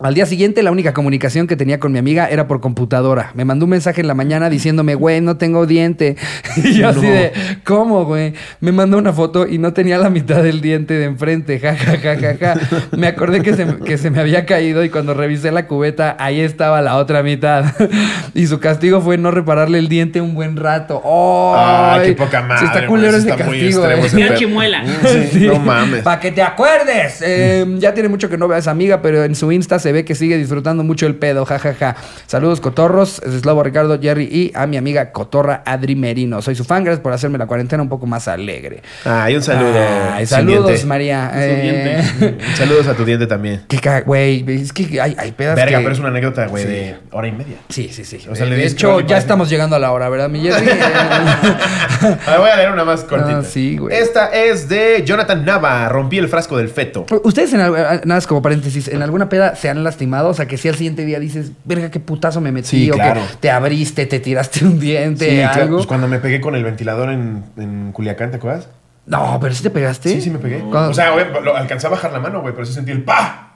Al día siguiente, la única comunicación que tenía con mi amiga era por computadora. Me mandó un mensaje en la mañana diciéndome, güey, no tengo diente. Y yo así de, ¿cómo, güey? Me mandó una foto y no tenía la mitad del diente de enfrente. Ja, ja, ja, ja, ja. Me acordé que se, que se me había caído y cuando revisé la cubeta, ahí estaba la otra mitad. Y su castigo fue no repararle el diente un buen rato. ¡Ay! Ay, qué poca madre. Sí está culero ese está muy castigo, extremo eh. pedo. chimuela. Sí, No mames. Para que te acuerdes. Eh, ya tiene mucho que no vea a esa amiga, pero en su Insta se ve que sigue disfrutando mucho el pedo. Ja, ja, ja. Saludos, cotorros. Es Slobo Ricardo, Jerry y a mi amiga Cotorra Adri Merino. Soy su fan. Gracias por hacerme la cuarentena un poco más alegre. Ay, un saludo. Ay, saludos, diente. María. Eh, Saludos a tu diente también. qué güey. Es que hay, hay pedas Verga, que- pero es una anécdota, güey, Sí. de hora y media. Sí, sí, sí. O sea, le de hecho, ya estamos llegando a la hora, ¿verdad, mi Jerry? A ver, voy a leer una más cortita. Ah, sí, güey. Esta es de Jonathan Nava. Rompí el frasco del feto. Ustedes, en, nada más como paréntesis, ¿en alguna peda se han lastimado? O sea, que si al siguiente día dices, verga, qué putazo me metí. Sí, o claro. que te abriste, te tiraste un diente, Sí, claro. algo. Pues cuando me pegué con el ventilador en, en Culiacán, ¿te acuerdas? No, pero sí te pegaste. Sí, sí me pegué. ¿Cuándo? O sea, güey, lo, alcancé a bajar la mano, güey, pero sí sentí el pa.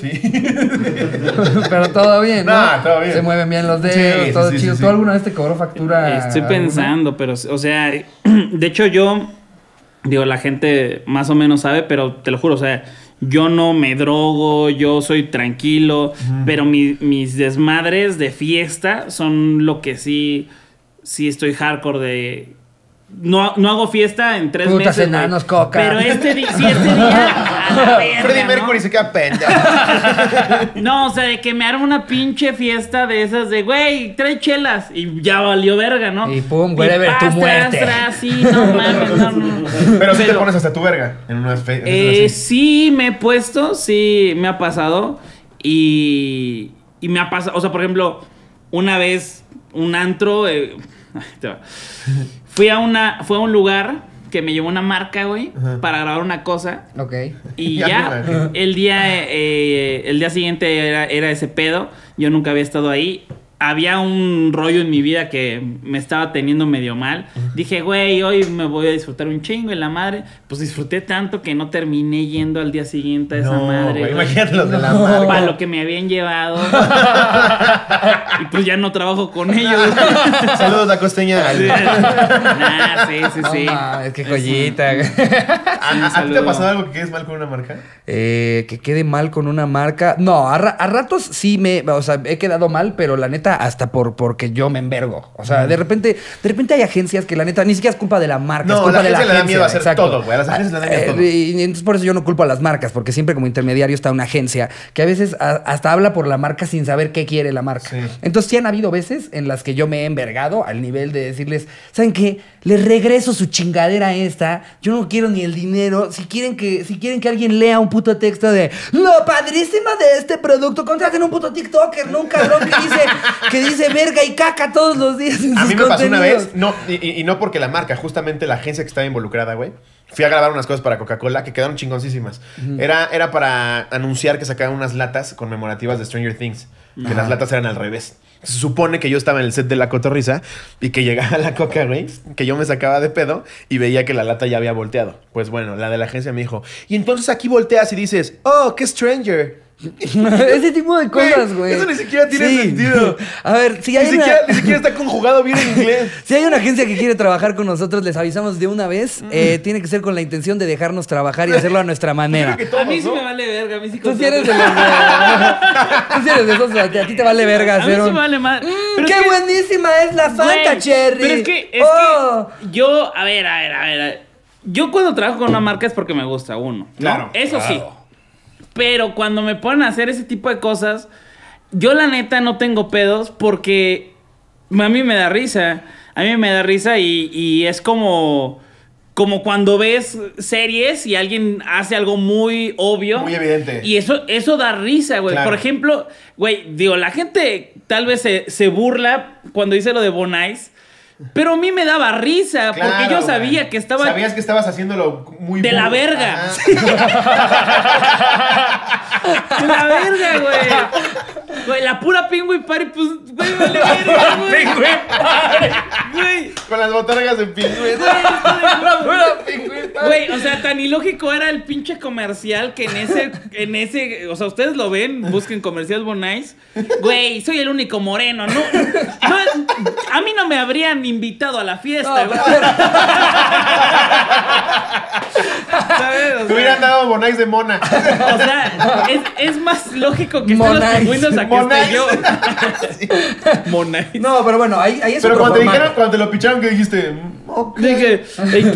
Sí. pero todo bien, ¿no? Nah, todo bien. Se mueven bien los dedos, Sí, todo sí, chido. sí, ¿Tú sí. alguna vez te cobró factura? Estoy alguna? pensando, pero, o sea, de hecho yo, digo, la gente más o menos sabe, pero te lo juro, o sea, yo no me drogo, yo soy tranquilo, pero mi- mis desmadres de fiesta son lo que sí, sí estoy hardcore de... No, no hago fiesta en tres Putas meses. güey. enanos, coca. Pero este día, sí, este día. a la verga, Freddie ¿no? Mercury se queda pendejo. No, o sea, de que me arma una pinche fiesta de esas de, güey, trae chelas. Y ya valió verga, ¿no? Y pum, wherever, tu paz, muerte. Tras, tras, sí, no mames, no, no. Pero sí te pones hasta tu verga en una fe. en Eh, sí, me he puesto, sí, me ha pasado. Y, y me ha pasado, o sea, por ejemplo, una vez, un antro. eh, ay, te va. Fui, a una, fui a un lugar que me llevó una marca, güey, para grabar una cosa. Ok. Y Ya el día, eh, el día siguiente era, era ese pedo. Yo nunca había estado ahí. Había un rollo en mi vida que me estaba teniendo medio mal. Dije, güey, hoy me voy a disfrutar un chingo en la madre. Pues disfruté tanto que no terminé yendo al día siguiente a esa No, madre. güey, imagínate los de la No. marca. Para lo que me habían llevado. y pues ya no trabajo con ellos. Saludos, la costeña. Sí. Nah, sí, sí, No sí. mames, qué joyita. ¿A, a- a ti te ha pasado algo que quedes mal con una marca? Eh, que quede mal con una marca. No, a, ra- a ratos sí me, o sea, he quedado mal, pero la neta hasta por porque yo me envergo. O sea, de repente, de repente hay agencias que la neta ni siquiera es culpa de la marca, No, es culpa la de la agencia le da miedo a hacer exacto. todo, güey. A las agencias le da miedo Eh, todo. Y, y entonces por eso yo no culpo a las marcas, porque siempre como intermediario está una agencia que a veces a- hasta habla por la marca sin saber qué quiere la marca. Sí. Entonces sí han habido veces en las que yo me he envergado al nivel de decirles, ¿saben qué? Les regreso su chingadera esta, yo no quiero ni el dinero, si quieren que, si quieren que alguien lea un puto texto de lo padrísima de este producto, contraten un puto TikToker, no un cabrón que dice, que dice verga y caca todos los días en A sus mí me pasó una contenidos". vez, no, y, y- y no porque la marca, justamente la agencia que estaba involucrada, güey. Fui a grabar unas cosas para Coca-Cola que quedaron chingoncísimas. era, era para anunciar que sacaban unas latas conmemorativas de Stranger Things. Que las latas eran al revés. Se supone que yo estaba en el set de la cotorriza y que llegaba la coca, güey, que yo me sacaba de pedo y veía que la lata ya había volteado. Pues bueno, la de la agencia me dijo, y entonces aquí volteas y dices, oh, qué stranger. Ese tipo de cosas, güey. eso ni siquiera tiene sentido. A ver, si Ni hay, una, siquiera, ni siquiera está conjugado bien en inglés. si hay una agencia que quiere trabajar con nosotros, les avisamos de una vez. eh, tiene que ser con la intención de dejarnos trabajar y hacerlo a nuestra manera. A mí sí me vale verga, a mí sí Tú sí eres de los Tú sí eres de esos, a ti a ti te vale verga A mí sí un... me vale más. Mm, ¡Qué es que- buenísima es la Fanta, Cherry! Pero es que, es Oh. que yo, a ver, a ver, a ver, a ver. Yo cuando trabajo con una marca es porque me gusta uno. ¿no? Claro, Eso sí. Pero cuando me ponen a hacer ese tipo de cosas, yo la neta no tengo pedos porque a mí me da risa. A mí me da risa y, y es como, como cuando ves series y alguien hace algo muy obvio. Muy evidente. Y eso, eso da risa, güey. Claro. Por ejemplo, güey, digo, la gente tal vez se, se burla cuando dice lo de Bonais. Pero a mí me daba risa porque yo sabía que estaba Sabías que estabas haciéndolo muy De la verga. De la verga, güey. Güey, la pura Penguin Party, pues, güey, vale verga, güey. Güey. Con las botargas de pingüino. Güey, o sea, tan ilógico era el pinche comercial que en ese, en ese, o sea, ustedes lo ven, busquen comercial Bonais. Güey, soy el único moreno, no, no, a mí no me habrían invitado a la fiesta, No, güey. pero- ¿Sabes? O Te hubieran dado Bonais de mona. o sea, es, es más lógico que estén los pingüinos a que esté yo. Monais. No, pero bueno, ahí, ahí es Pero otro cuando te formato. dijeron, cuando te lo picharon, que dijiste, "Mm, ok". Dije,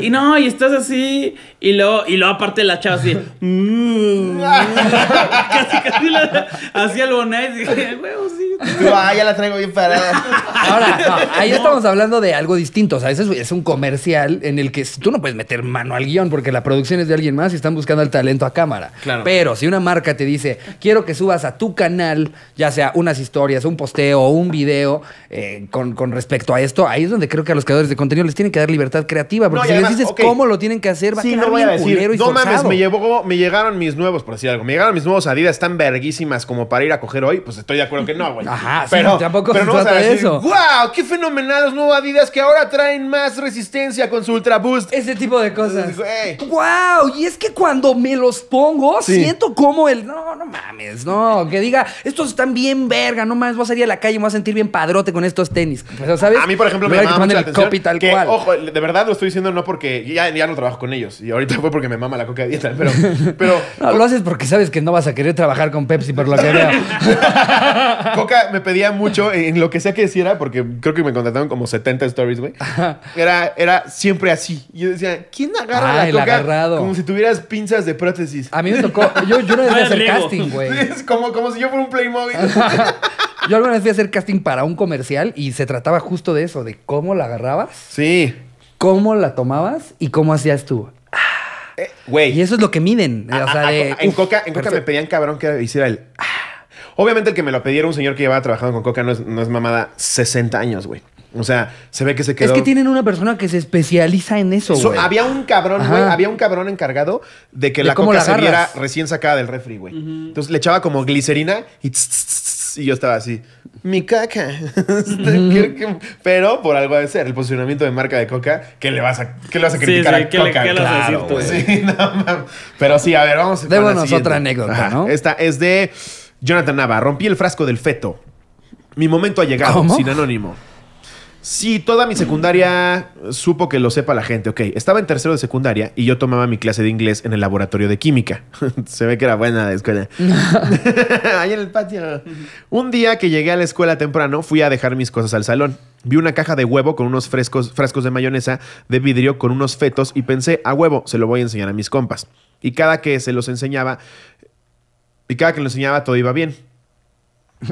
y, y no, y estás así, y luego, y luego aparte la chava así, mm, casi, casi la, hacía el bonais, y dije, huevo, sí. Tú, ah, ya la traigo bien parada. Ahora, no, ahí estamos hablando de algo distinto. O sea, ese es, es un comercial en el que tú no puedes meter mano al guion porque la producción es de alguien más y están buscando el talento a cámara. Claro. Pero si una marca te dice, quiero que subas a tu canal, ya sea unas historias, un posteo o un video eh, con, con respecto a esto, ahí es donde creo que a los creadores de contenido les tienen que dar libertad creativa. Porque No, si además, les dices cómo lo tienen que hacer, va Sí, a quedar no voy bien a decir, culero y no mames, me, llevó, me llegaron mis nuevos, por decir algo, me llegaron mis nuevos Adidas tan verguísimas como para ir a coger hoy, pues estoy de acuerdo que no, güey. Ajá, sí, tampoco se a trata de eso. ¡Wow! ¡Qué fenomenal los nuevos Adidas que ahora traen más resistencia con su Ultra Boost! Ese tipo de cosas. ¡Wow! Y es que cuando me los pongo, Sí. siento como el. No, no mames, no. Que diga, estos están bien verga, no mames, voy a salir a la calle y me voy a sentir bien padrote con estos tenis. ¿sabes? A mí, por ejemplo, me mucho poner la atención copy tal que, cual. ojo, de verdad lo estoy diciendo no porque ya, ya no trabajo con ellos y ahorita fue porque me mama la coca de dieta, pero, pero No, lo haces porque sabes que no vas a querer trabajar con Pepsi, por lo que veo. Coca me pedía mucho en lo que sea que hiciera, porque creo que me contrataron como 70 stories, güey. Era, era siempre así. Y yo decía, ¿quién agarra la coca agarrado. como si tuvieras pinzas de prótesis? A mí me tocó. Yo, yo una vez fui a hacer casting, güey. Es como, como si yo fuera un Playmobil. Yo alguna vez fui a hacer casting para un comercial y se trataba justo de eso, de cómo la agarrabas, Sí. cómo la tomabas y cómo hacías tú. Eh, Güey. Y eso es lo que miden. A- o sea, a- a- de, en uf, Coca, en Coca me pedían cabrón que hiciera el. ah. Obviamente el que me lo pidiera un señor que llevaba trabajando con Coca no es, no es mamada 60 años, güey. O sea, se ve que se quedó. Es que tienen una persona que se especializa en eso, So- había un cabrón, güey. Había un cabrón encargado de que De la coca la se viera recién sacada del refri, güey. Entonces le echaba como glicerina y, tss, tss, tss, y yo estaba así. Mi caca. Este. Pero por algo de ser, el posicionamiento de marca de coca, ¿qué le vas a, qué le vas a criticar sí, a ¿qué le- coca? qué le vas a decir Claro. Sí, no. Pero sí, a ver, vamos la Démonos otra anécdota, ¿no? Esta es de Jonathan Nava. Rompí el frasco del feto. Mi momento ha llegado, ¿Cómo? sin anónimo. Sí, toda mi secundaria supo que lo sepa la gente. Ok, estaba en tercero de secundaria y yo tomaba mi clase de inglés en el laboratorio de química. Se ve que era buena la escuela. Ahí en el patio. Un día que llegué a la escuela temprano, fui a dejar mis cosas al salón. Vi una caja de huevo con unos frescos, frascos de mayonesa de vidrio con unos fetos y pensé, a huevo, se lo voy a enseñar a mis compas. Y cada que se los enseñaba, y cada que lo enseñaba todo iba bien.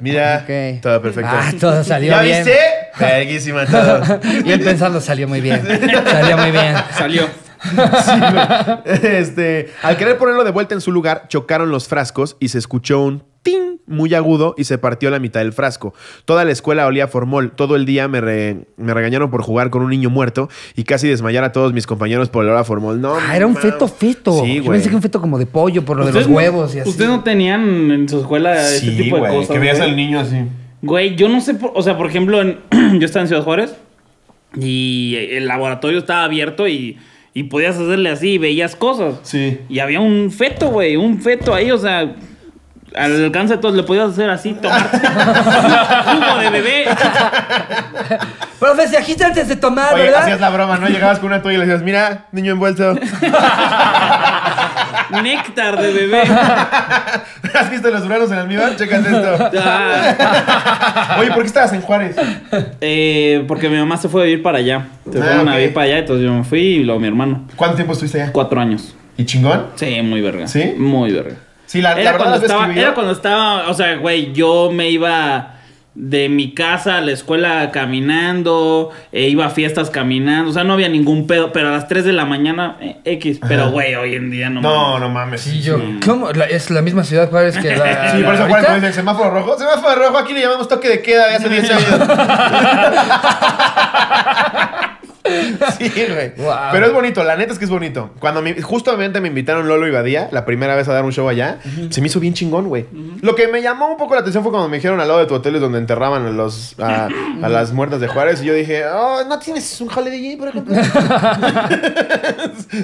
Mira, todo perfecto. Ah, todo salió ¿Ya bien. viste? Verguísima todo. Y él pensando, salió muy bien. Salió muy bien. Salió. Sí, este, al querer ponerlo de vuelta en su lugar, chocaron los frascos y se escuchó un tin muy agudo y se partió la mitad del frasco. Toda la escuela olía a formol. Todo el día me, re- me regañaron por jugar con un niño muerto y casi desmayar a todos mis compañeros por el olor a formol. No, Ah, era un feto feto. Sí, Yo güey. pensé que un feto como de pollo por lo de ¿Ustedes los no- huevos y así. ¿Ustedes no tenían en su escuela este Sí, tipo de güey, cosas? que veías al niño así. Güey, yo no sé, por- o sea, por ejemplo, en- yo estaba en Ciudad Juárez y el laboratorio estaba abierto y, y podías hacerle así y veías cosas. Sí. Y había un feto, güey, un feto ahí, o sea, al alcance de todos le podías hacer así, tomarte jugo de bebé. Profe, se agita antes de tomar, Oye, ¿verdad? hacías la broma, ¿no? Llegabas con una toalla y le decías, mira, niño envuelto. Néctar de bebé. ¿Has visto los duranos en almíbar? Chécate esto. Ah, Oye, ¿por qué estabas en Juárez? eh, porque mi mamá se fue a vivir para allá. Se Ah, fueron ok. a vivir para allá, entonces yo me fui y luego mi hermano. ¿Cuánto tiempo estuviste allá? Cuatro años. ¿Y chingón? Sí, muy verga. ¿Sí? Muy verga. Sí, la, la Era, verdad cuando estaba, era yo- cuando estaba, o sea, güey, yo me iba de mi casa a la escuela caminando, e iba a fiestas caminando, o sea, no había ningún pedo, pero a las 3 de la mañana, eh, X, pero güey, hoy en día no. No, mames. no mames. Sí, yo. ¿Cómo? La- es la misma ciudad Juárez que la. Sí, por eso Juárez ahorita? dice semáforo rojo. Semáforo rojo, aquí le llamamos toque de queda de hace 10 años. Sí, güey. Wow. Pero es bonito, la neta es que es bonito. Cuando me- justamente me invitaron Lolo y Badía, la primera vez a dar un show allá, se me hizo bien chingón, güey. Lo que me llamó un poco la atención fue cuando me dijeron al lado de tu hotel es donde enterraban a, los, a, a las muertas de Juárez. Y yo dije, oh, ¿no tienes un jale allí, por ejemplo?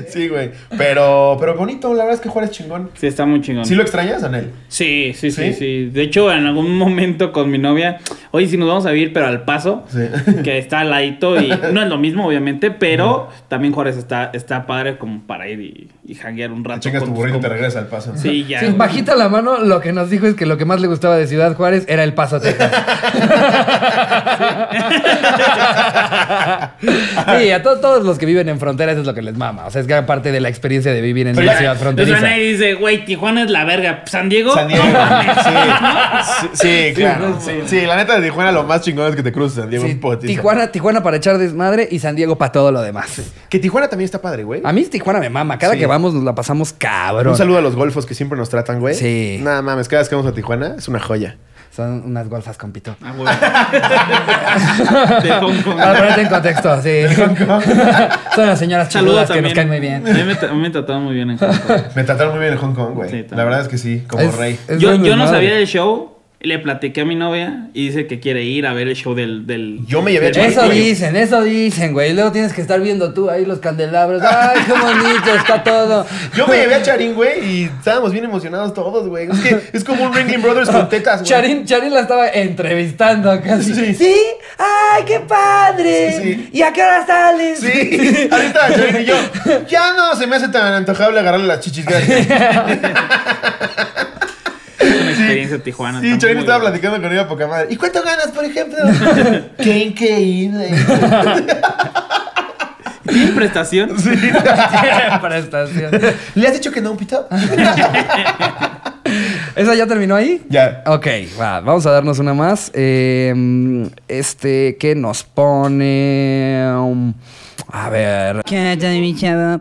sí, güey. Pero, pero bonito, la verdad es que Juárez chingón. Sí, está muy chingón. ¿Sí lo extrañas, Anel? Sí, sí, ¿Sí? sí, sí. De hecho, en algún momento con mi novia, oye, si nos vamos a vivir, pero al paso, Sí. que está al ladito y no es lo mismo, obviamente, pero también Juárez está, está padre como para ir y, y janguear un Te rato. chingas con tu burrito y te regresas al paso. Sí, ya. Bajita la mano, lo que nos dijo es que lo que más le gustaba de Ciudad Juárez era el Paso, Texas. sí, a to- todos los que viven en fronteras es lo que les mama. O sea, es gran parte de la experiencia de vivir en Pero una ya- ciudad Entonces fronteriza. nadie dice, güey, Tijuana es la verga. ¿San Diego? San Diego. Sí, sí, sí, claro. Sí, sí, la neta de Tijuana lo más chingón es que te cruces San Diego. Sí. Tijuana, Tijuana para echar desmadre y San Diego para todo lo demás. Que Tijuana también está padre, güey. A mí Tijuana me mama. Cada Sí. que vamos nos la pasamos cabrón. Un saludo a los golfos que siempre nos tratan, güey. Sí. Nada mames, cada vez que vamos a Tijuana es una joya. Son unas golfas, compito. Ah, güey. De Hong Kong. Para ponerte en contexto, sí. Son las señoras Saludos chiludas que nos también. caen muy bien. A mí me, trataron muy bien en Hong Kong. Me trataron muy bien en Hong Kong, güey. Sí, la verdad es que sí, como Es- rey. es Yo, no sabía del show. Le platiqué a mi novia y dice que quiere ir a ver el show del. del Yo me llevé a del- Charín, Eso dicen, eso dicen, güey. Luego tienes que estar viendo tú ahí los candelabros. Ay, qué bonito está todo. Yo me llevé a Charín, güey, y estábamos bien emocionados todos, güey. Es que es como un Ringling Brothers con tetas, güey. Charín, Charín la estaba entrevistando casi. Sí. ¿Sí? ¡Ay, qué padre! Sí. ¿Y a qué hora sales? Sí, ahorita Charín y yo. Ya no se me hace tan antojable agarrarle las chichis, gracias. Experiencia en Tijuana. Sí, muy estaba bien. platicando con ella poca madre. ¿Y cuánto ganas, por ejemplo? Qué increíble. ¿Tiene prestación? Prestación. ¿Le has dicho que no, Pito? ¿Esa ya terminó ahí? Ya. Ok, va, vamos a darnos una más. Eh, este, ¿qué nos pone? Um, a ver. ¿Qué mi chavo?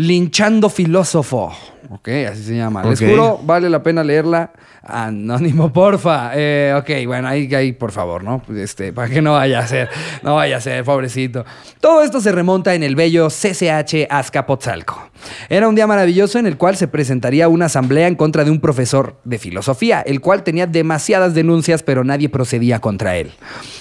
Linchando filósofo. Ok, así se llama. Les juro, vale la pena leerla. Anónimo, porfa. Eh, ok, bueno, ahí, ahí, por favor, ¿no? Este, para que no vaya a ser, no vaya a ser, pobrecito. Todo esto se remonta en el bello CCH Azcapotzalco. Era un día maravilloso en el cual se presentaría una asamblea en contra de un profesor de filosofía, el cual tenía demasiadas denuncias, pero nadie procedía contra él.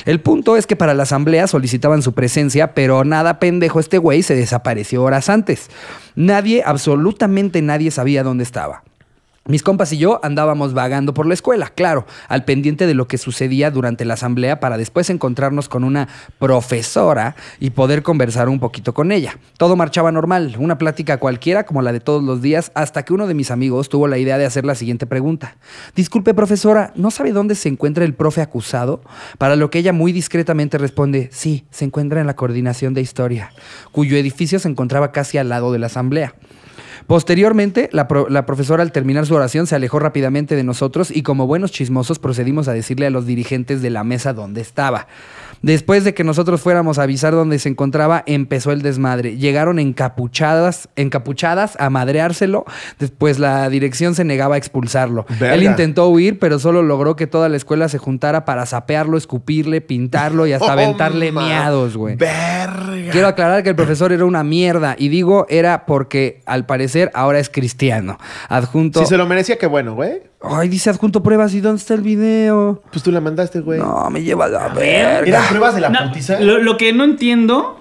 El punto es que para la asamblea solicitaban su presencia, pero nada pendejo este güey se desapareció horas antes. Nadie, absolutamente nadie sabía dónde estaba. Mis compas y yo andábamos vagando por la escuela, claro, al pendiente de lo que sucedía durante la asamblea para después encontrarnos con una profesora y poder conversar un poquito con ella. Todo marchaba normal, una plática cualquiera como la de todos los días, hasta que uno de mis amigos tuvo la idea de hacer la siguiente pregunta. Disculpe, profesora, ¿no sabe dónde se encuentra el profe acusado? Para lo que ella muy discretamente responde, sí, se encuentra en la coordinación de historia, cuyo edificio se encontraba casi al lado de la asamblea. Posteriormente, la, pro- la profesora al terminar su oración se alejó rápidamente de nosotros y como buenos chismosos procedimos a decirle a los dirigentes de la mesa dónde estaba. Después de que nosotros fuéramos a avisar dónde se encontraba, empezó el desmadre. Llegaron encapuchadas, encapuchadas a madreárselo. Después la dirección se negaba a expulsarlo. Verga. Él intentó huir, pero solo logró que toda la escuela se juntara para sapearlo, escupirle, pintarlo y hasta Oh, aventarle ma- miados, güey. Verga. Quiero aclarar que el profesor era una mierda. Y digo era porque al parecer ahora es cristiano. Adjunto. Si se lo merecía, qué bueno, güey. Ay, dice adjunto pruebas. ¿Y dónde está el video? Pues tú la mandaste, güey. No, me lleva a la ¿Eran verga. pruebas de la No, putiza? lo, lo que no entiendo,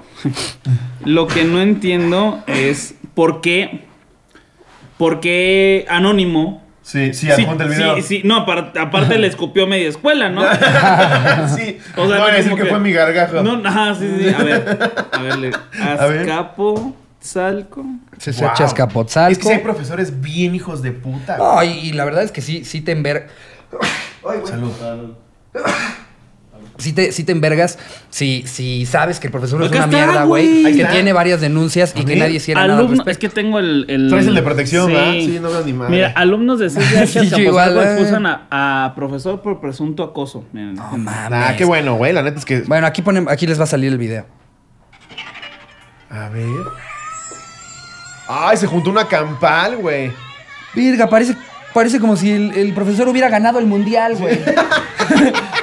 lo que no entiendo es por qué, por qué Anónimo. Sí, sí, Sí, adjunta el video. sí, sí, no, aparte, aparte le escupió media escuela, ¿no? sí. O sea, no decir que, que- fue mi gargajo. No, ajá, sí, sí, a ver, a ver, le- A ver. Se Wow. echa Escapotzalco. Es que sí hay profesores bien hijos de puta. güey. Ay, y la verdad es que sí, sí te enver... Salud. Sí te, sí te envergas si, si sabes que el profesor es una mierda, güey. Que está. tiene varias denuncias y que nadie hiciera nada al es que tengo el, el- Traes el de protección, ¿verdad? Sí, no veo ni madre. Mira, alumnos de CCH igual, eh. expulsan a, a profesor por presunto acoso. No mames. Ah, qué bueno, güey. La neta es que. Bueno, aquí, ponen, aquí les va a salir el video. A ver. Ay, se juntó una campal, güey. Virga, parece, parece como si el, el profesor hubiera ganado el mundial, güey.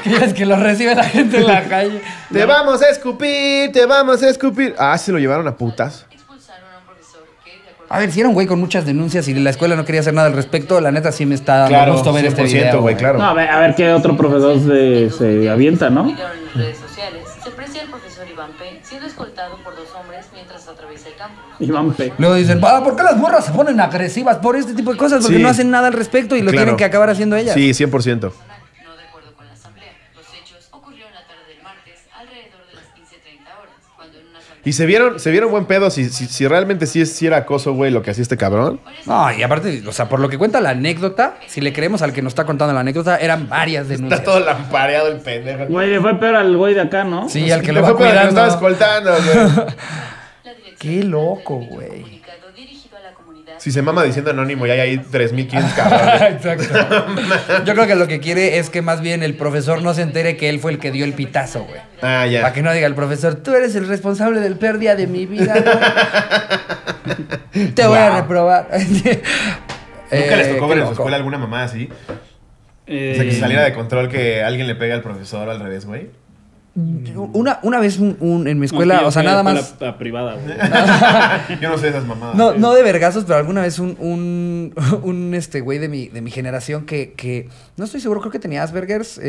que es que lo recibe la gente en la calle. Te vamos a escupir, te vamos a escupir. Ah, se lo llevaron a putas. expulsaron a un profesor que, de acuerdo A ver, si era un güey con muchas denuncias y la escuela no quería hacer nada al respecto, la neta sí me está dando gusto ver este 100%, video. güey, claro. No, a ver, a ver qué otro profesor se, se avienta, ¿no? publicaron en redes sociales, se aprecia al profesor Iván P. siendo escoltado por dos hombres mientras atraviesa el campus. Iván P. Luego dicen, ah, ¿por qué las morras se ponen agresivas por este tipo de cosas? Porque Sí. no hacen nada al respecto y lo Claro. tienen que acabar haciendo ellas. Sí, 100%. Personal, no de acuerdo con la asamblea. Los hechos ocurrieron la tarde del martes, alrededor de las 15.30 horas, cuando en una asamblea... Y se vieron, se vieron buen pedo si, si, si realmente sí, es- sí era acoso, güey, lo que hacía este cabrón. No, y aparte, o sea, por lo que cuenta la anécdota, si le creemos al que nos está contando la anécdota, eran varias denuncias. Está todo lampareado el pendejo. Güey, le fue peor al güey de acá, ¿no? Sí, al que Le lo va fue que lo estaba cuidando. escoltando, güey. Qué loco, güey. comunicado dirigido a la comunidad Si se mama diciendo anónimo y hay ahí 3.500 cabrones. Exacto. Yo creo que lo que quiere es que más bien el profesor no se entere que él fue el que dio el pitazo, güey. Ah, ya. Para que no diga el profesor, tú eres el responsable del peor día de mi vida, güey. Te voy a reprobar. ¿Nunca les Eh, tocó ver en su escuela alguna mamá así? Eh, O sea, que se saliera de control que alguien le pega al profesor al revés, güey. Una, una vez un- un- en mi escuela, no, o sea, nada la más... escuela, a privada, güey. Yo no sé esas mamadas. No, no de vergazos, pero alguna vez un, un, un, este güey de mi, de mi generación que, que no estoy seguro, creo que tenía Asperger's, eh,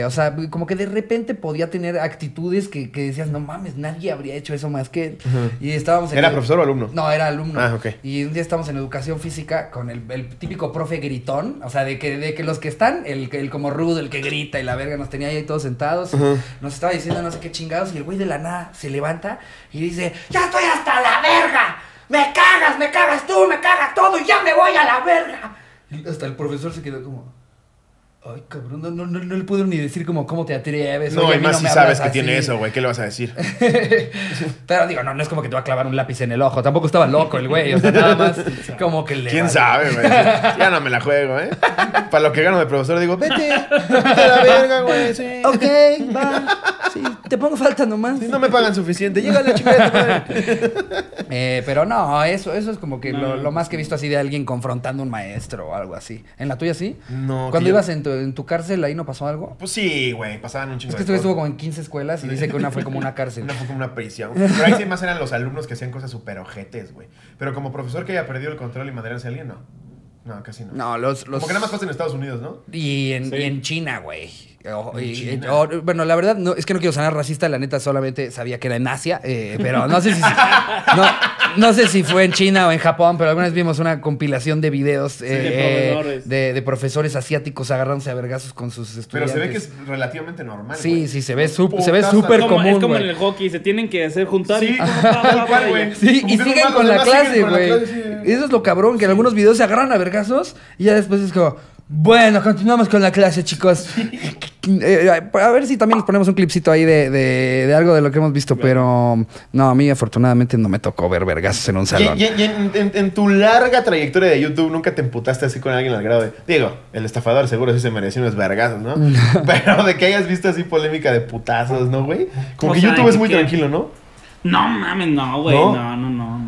eh, o sea, como que de repente podía tener actitudes que, que decías, no mames, nadie habría hecho eso más que él. Y estábamos en ¿Era el- profesor o alumno? No, era alumno. Ah, ok. Y un día estábamos en educación física con el, el típico profe gritón, o sea, de que, de que los que están, el, el como rudo, el que grita y la verga, nos tenía ahí todos sentados, y nos estaba diciendo no sé qué chingados, y el güey de la nada se levanta y dice, ya estoy hasta la verga, me cagas, me cagas tú, me cagas todo, y ya me voy a la verga. Y hasta el profesor se quedó como... Ay, cabrón, no, no, no, no le puedo ni decir como cómo te atreves. No, y más no si sabes que tiene así". eso, güey. ¿Qué le vas a decir? Pero digo, no, no es como que te va a clavar un lápiz en el ojo. Tampoco estaba loco el güey. O sea, nada más como que le. ¿Quién vale. sabe, güey? Ya no me la juego, ¿eh? Para lo que gano de profesor digo, vete, vete a la verga, güey, sí. Ok, va. Sí, te pongo falta nomás. No me pagan suficiente, llega la chica de tu madre. Eh, pero no, eso, eso es como que No, lo, lo más que he visto así de alguien confrontando a un maestro o algo así. ¿En la tuya sí? No, Cuando ibas en tu, en tu cárcel, ahí no pasó algo. Pues sí, güey, pasaban un chingo Es que estuvo como en 15 escuelas y dice que una fue como una cárcel. Una fue como una prisión. Pero ahí sí más eran los alumnos que hacían cosas súper ojetes, güey. Pero como profesor que haya perdido el control y madrearse a alguien, no. No, casi no. No, los. los... Como que nada más pasa en Estados Unidos, ¿no? Y en, Sí. y en China, güey. O- En y- China. o- bueno, la verdad, no, es que no quiero sonar racista, la neta solamente sabía que era en Asia, eh, pero no sé si no, no sé si fue en China o en Japón, pero alguna vez vimos una compilación de videos eh, de profesores. de, de profesores asiáticos agarrándose a vergazos con sus Pero estudiantes. se ve que es relativamente normal. Sí, sí, se ve sup- se ve súper Como- común, es como en el hockey, se tienen que hacer juntar Sí, güey. Sí, y siguen con la clase, güey. Eso es lo cabrón, que en algunos videos se agarran a vergazos y ya después es como, bueno, continuamos con la clase, chicos. ¿Qué, eh, a ver si también les ponemos un clipcito ahí de, de- de algo de lo que hemos visto, pero no, a mí afortunadamente no me tocó ver vergas en un salón. y- y en, en- en tu larga trayectoria de YouTube nunca te emputaste así con alguien al grado de. Digo, el estafador seguro sí se mereció unos vergazos, ¿no? Pero de que hayas visto así polémica de putazos, ¿no, güey? Como O que sea, YouTube ¿de es muy tranquilo, ¿no? No mames, no, güey. No, no, no,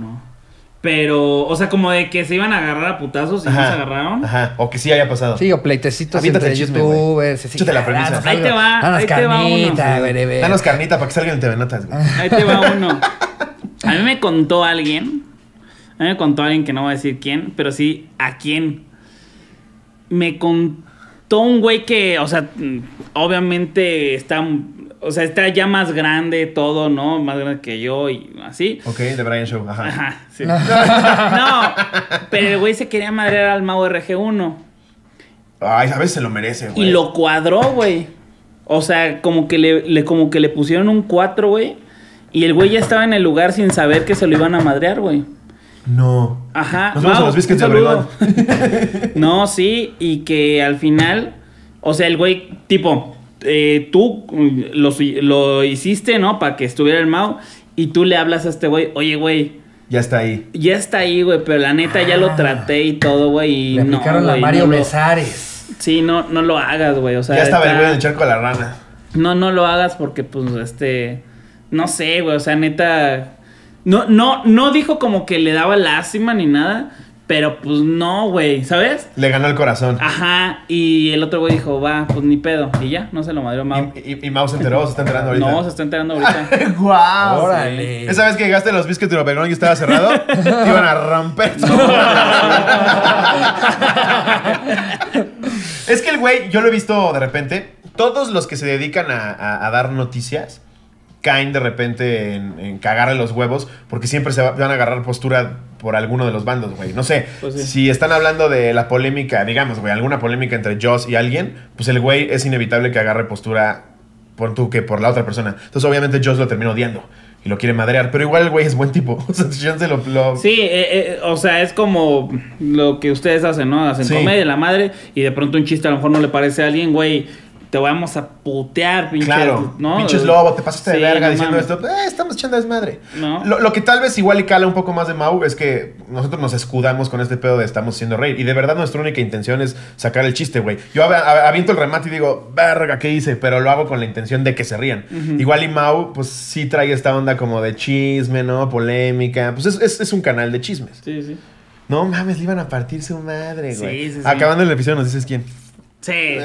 Pero, o sea, como de que se iban a agarrar a putazos y no se agarraron. Ajá. O que sí haya pasado. Sí, o pleitecitos entre youtubers. Échate la premisa. Ahí te va, danos ahí te va uno. carnita. Danos carnita para que salgan en TV Notas, güey. Ahí te va uno. A mí me contó alguien. A mí me contó alguien que no voy a decir quién, pero sí a quién. Me contó un güey que, o sea, obviamente está. O sea, está ya más grande todo, ¿no? Más grande que yo y así. Ok, The Brian Show. Ajá. Ajá, sí. no, pero el güey se quería madrear al Mau RG1. Ay, a veces se lo merece, güey. Y lo cuadró, güey. O sea, como que le, le- como que le pusieron un 4, güey. Y el güey ya estaba en el lugar sin saber que se lo iban a madrear, güey. No. Ajá. Nos vemos Mau, en los biscuits de no, sí, y que al final, o sea, el güey, tipo, eh, tú mm, lo, lo hiciste, ¿no? Para que estuviera el Mau. Y tú le hablas a este güey, oye, güey, Ya está ahí. ya está ahí, güey, pero la neta ya lo traté y todo, güey. Y Le no, aplicaron la güey, Mario no lo- Besares. Sí, no, no lo hagas, güey. O sea, ya estaba el está- güey en el charco de la rana. No, no lo hagas porque, pues, este. No sé, güey. O sea, neta. No, no, no dijo como que le daba lástima ni nada. Pero pues no, güey. ¿Sabes? Le ganó el corazón. Ajá. Y el otro güey dijo, va, pues ni pedo. Y ya, no se lo madrió Mau. Y, y, y Mau se enteró, se está enterando ahorita. No, se está enterando ahorita. ¡Guau! Órale. Esa vez que llegaste a los biscuits de Obregón y estaba cerrado, te iban a romper. es que el güey, yo lo he visto de repente, todos los que se dedican a, a- a dar noticias caen de repente en, en cagarle los huevos porque siempre se va- van a agarrar postura por alguno de los bandos, güey. No sé, Pues sí. si están hablando de la polémica, digamos, güey, alguna polémica entre Joss y alguien, pues el güey es inevitable que agarre postura por tú que por la otra persona. Entonces, obviamente, Joss lo termina odiando y lo quiere madrear, pero igual el güey es buen tipo. O sea, chance lo, lo- Sí, eh, eh, o sea, es como lo que ustedes hacen, ¿no? Hacen Sí. comedia, la madre, y de pronto un chiste a lo mejor no le parece a alguien, güey. Te vamos a putear, pinche. Claro, ¿no? pinches lobo, te pasaste de Sí, verga no diciendo mames. esto. Eh, estamos echando desmadre. No. Lo, lo que tal vez igual y cala un poco más de Mau es que nosotros nos escudamos con este pedo de estamos haciendo reír. Y de verdad nuestra única intención es sacar el chiste, güey. Yo av- av- aviento el remate y digo, verga, ¿qué hice? Pero lo hago con la intención de que se rían. Igual y Mau, pues sí trae esta onda como de chisme, ¿no? Polémica. Pues es, es- es un canal de chismes. Sí, sí. No mames, le iban a partir su madre, Sí, güey. sí, sí. Acabando el episodio nos dices quién. Sí.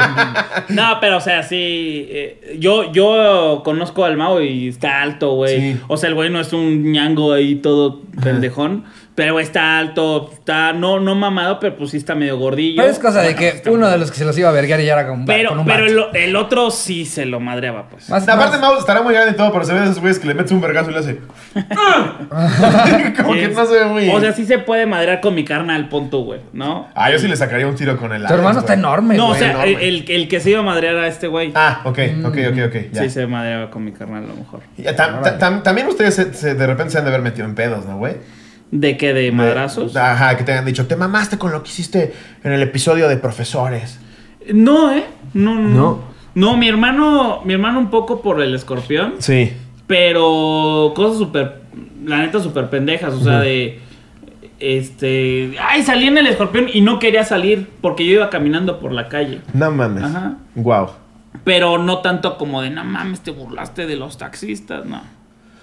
no, pero o sea, sí. eh, yo, yo conozco al Mao y está alto, güey. Sí. O sea, el güey no es un ñango ahí todo pendejón. Pero está alto, está no, no mamado, pero pues sí está medio gordillo. Pero es cosa de que está- uno de los que se los iba a verguear y ya era con, Pero, con un pero el, el otro sí se lo madreaba, pues. Más- Aparte, más- Mau estará muy grande y todo, pero se ve de esos güeyes que le metes un vergazo y le hace. Como Sí que no se ve muy. O sea, sí se puede madrear con mi carnal, punto, güey, ¿no? ah, yo sí le sacaría un tiro con el. Tu hermano está enorme, No, o güey. sea, enorme. el, el- el que se iba a madrear a este güey. Ah, ok, ok, ok, ok. Ya. Sí, se madreaba con mi carnal a lo mejor. Ya, tam- ta- tam- también ustedes se- se- de repente se han de haber metido en pedos, ¿no, güey? ¿De qué? ¿De madrazos? Ajá, que te hayan dicho, te mamaste con lo que hiciste en el episodio de profesores. No, ¿eh? No, no. ¿No? Mi hermano, mi hermano un poco por el escorpión, Sí. pero cosas súper, la neta súper pendejas, o sea, de, este, ay, salí en el escorpión y no quería salir porque yo iba caminando por la calle. No mames. Ajá. Wow. Pero no tanto como de, no mames, te burlaste de los taxistas, no.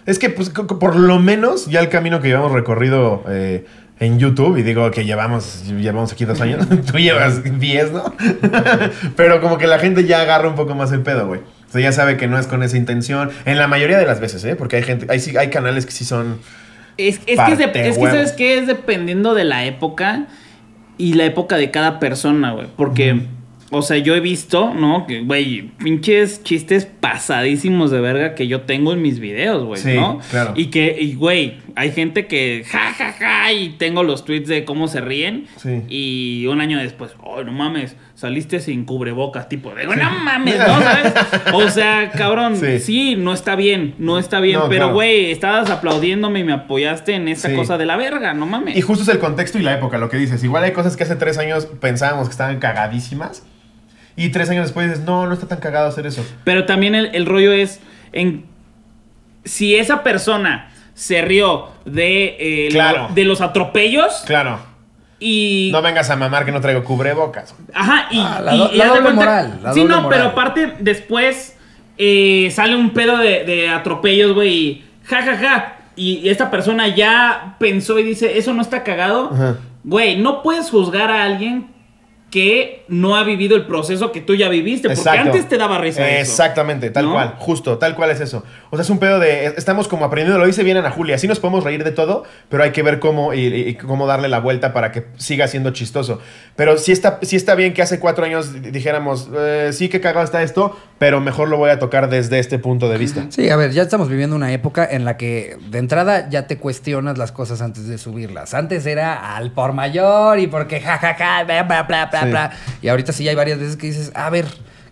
Es que, pues, por lo menos, ya el camino que llevamos recorrido eh, en YouTube, y digo que llevamos, llevamos aquí dos años, tú llevas diez, ¿no? Pero como que la gente ya agarra un poco más el pedo, güey. O sea, ya sabe que no es con esa intención. En la mayoría de las veces, ¿eh? Porque hay gente, hay, sí- hay canales que sí son. Es, es que, es, de- Parte es que. ¿sabes qué? Es dependiendo de la época y la época de cada persona, güey. Porque, o sea, yo he visto, ¿no? Que, güey, pinches chistes pasadísimos de verga que yo tengo en mis videos, güey, Sí, ¿no? claro. Y que, y, güey, hay gente que, ja, ja, ja, y tengo los tweets de cómo se ríen. Sí. Y un año después, oh, no mames, saliste sin cubrebocas, tipo, de, no mames, ¿no? ¿Sabes? O sea, cabrón, Sí. sí. no está bien, no está bien, No, pero, claro. güey, estabas aplaudiéndome y me apoyaste en esta Sí. cosa de la verga, no mames. Y justo es el contexto y la época, lo que dices. Igual hay cosas que hace tres años pensábamos que estaban cagadísimas. Y tres años después dices, no, no está tan cagado hacer eso. Pero también el, el rollo es en si esa persona se rió de, eh, Claro. lo- de los atropellos Claro. y No vengas a mamar que no traigo cubrebocas. Ajá, y, Ah, la y- do- y la doble moral, la sí, doble no, moral. pero aparte, después eh, sale un pedo de, de atropellos, güey, y ja, ja, ja. Y esta persona ya pensó y dice, eso no está cagado. Ajá. Güey, no puedes juzgar a alguien que no ha vivido el proceso que tú ya viviste. Porque Exacto. antes te daba risa eso. Exactamente, tal ¿No? cual, justo, tal cual es eso. O sea, es un pedo de, estamos como aprendiendo, lo dice bien Ana Julia, sí nos podemos reír de todo, pero hay que ver cómo y, y cómo darle la vuelta para que siga siendo chistoso. Pero sí está, sí está bien que hace cuatro años di- dijéramos, eh, sí que cagado está esto, pero mejor lo voy a tocar desde este punto de vista. Sí, a ver, ya estamos viviendo una época en la que de entrada ya te cuestionas las cosas antes de subirlas. Antes era al por mayor y porque jajaja, bla, bla, bla, bla, Sí. bla. Y ahorita sí hay varias veces que dices, a ver,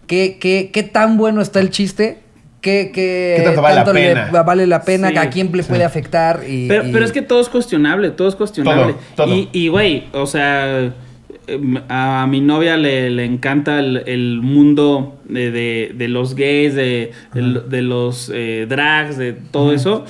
¿qué, qué, qué tan bueno está el chiste? ¿Qué, qué, ¿Qué tanto vale la le pena? va- vale la pena? Sí, ¿A quién le puede afectar? Y, Pero, y- pero es que todo es cuestionable, todo es cuestionable. Todo, todo. Y, y, güey, o sea, em, a mi novia le, le encanta el, el mundo de, de- de los gays, de, de- de los eh, drags, de todo eso.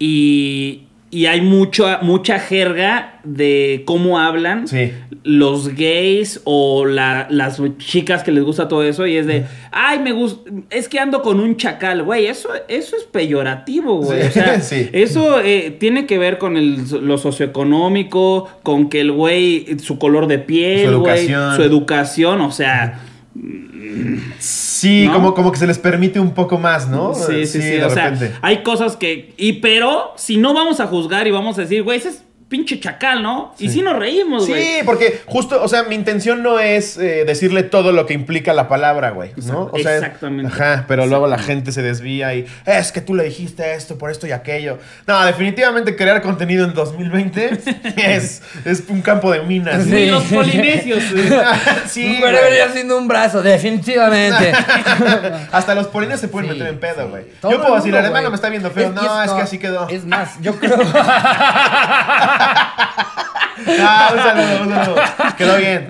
Y, y hay mucho, mucha jerga de cómo hablan Sí. los gays o la- las chicas que les gusta todo eso y es de, ay, me gusta, es que ando con un chacal, güey, eso, eso es peyorativo, güey. Sí, O sea, sí. eso eh, tiene que ver con el, lo socioeconómico, con que el güey, su color de piel, Su educación. su educación, o sea, Sí, ¿No? como, como que se les permite un poco más, ¿no? sí, sí, sí, de o sea, repente. hay cosas que, y pero, si no vamos a juzgar y vamos a decir, güey, ese es pinche chacal, ¿no? Y Sí. nos reímos, güey. Sí, porque justo, o sea, mi intención no es eh, decirle todo lo que implica la palabra, güey, ¿no? O sea, Exactamente. Ajá, pero luego la gente se desvía y es que tú le dijiste esto por esto y aquello. No, definitivamente crear contenido en 2020 es, es un campo de minas. Sí. Los polinesios. güey. sí, Pero venía siendo un brazo, definitivamente. Hasta los polines se pueden Sí, meter en pedo, güey. Yo puedo decir, hermano güey. me está viendo feo. Es- no, y es, que así quedó. Es más, yo creo. Ah, un saludo, un saludo. Quedó bien.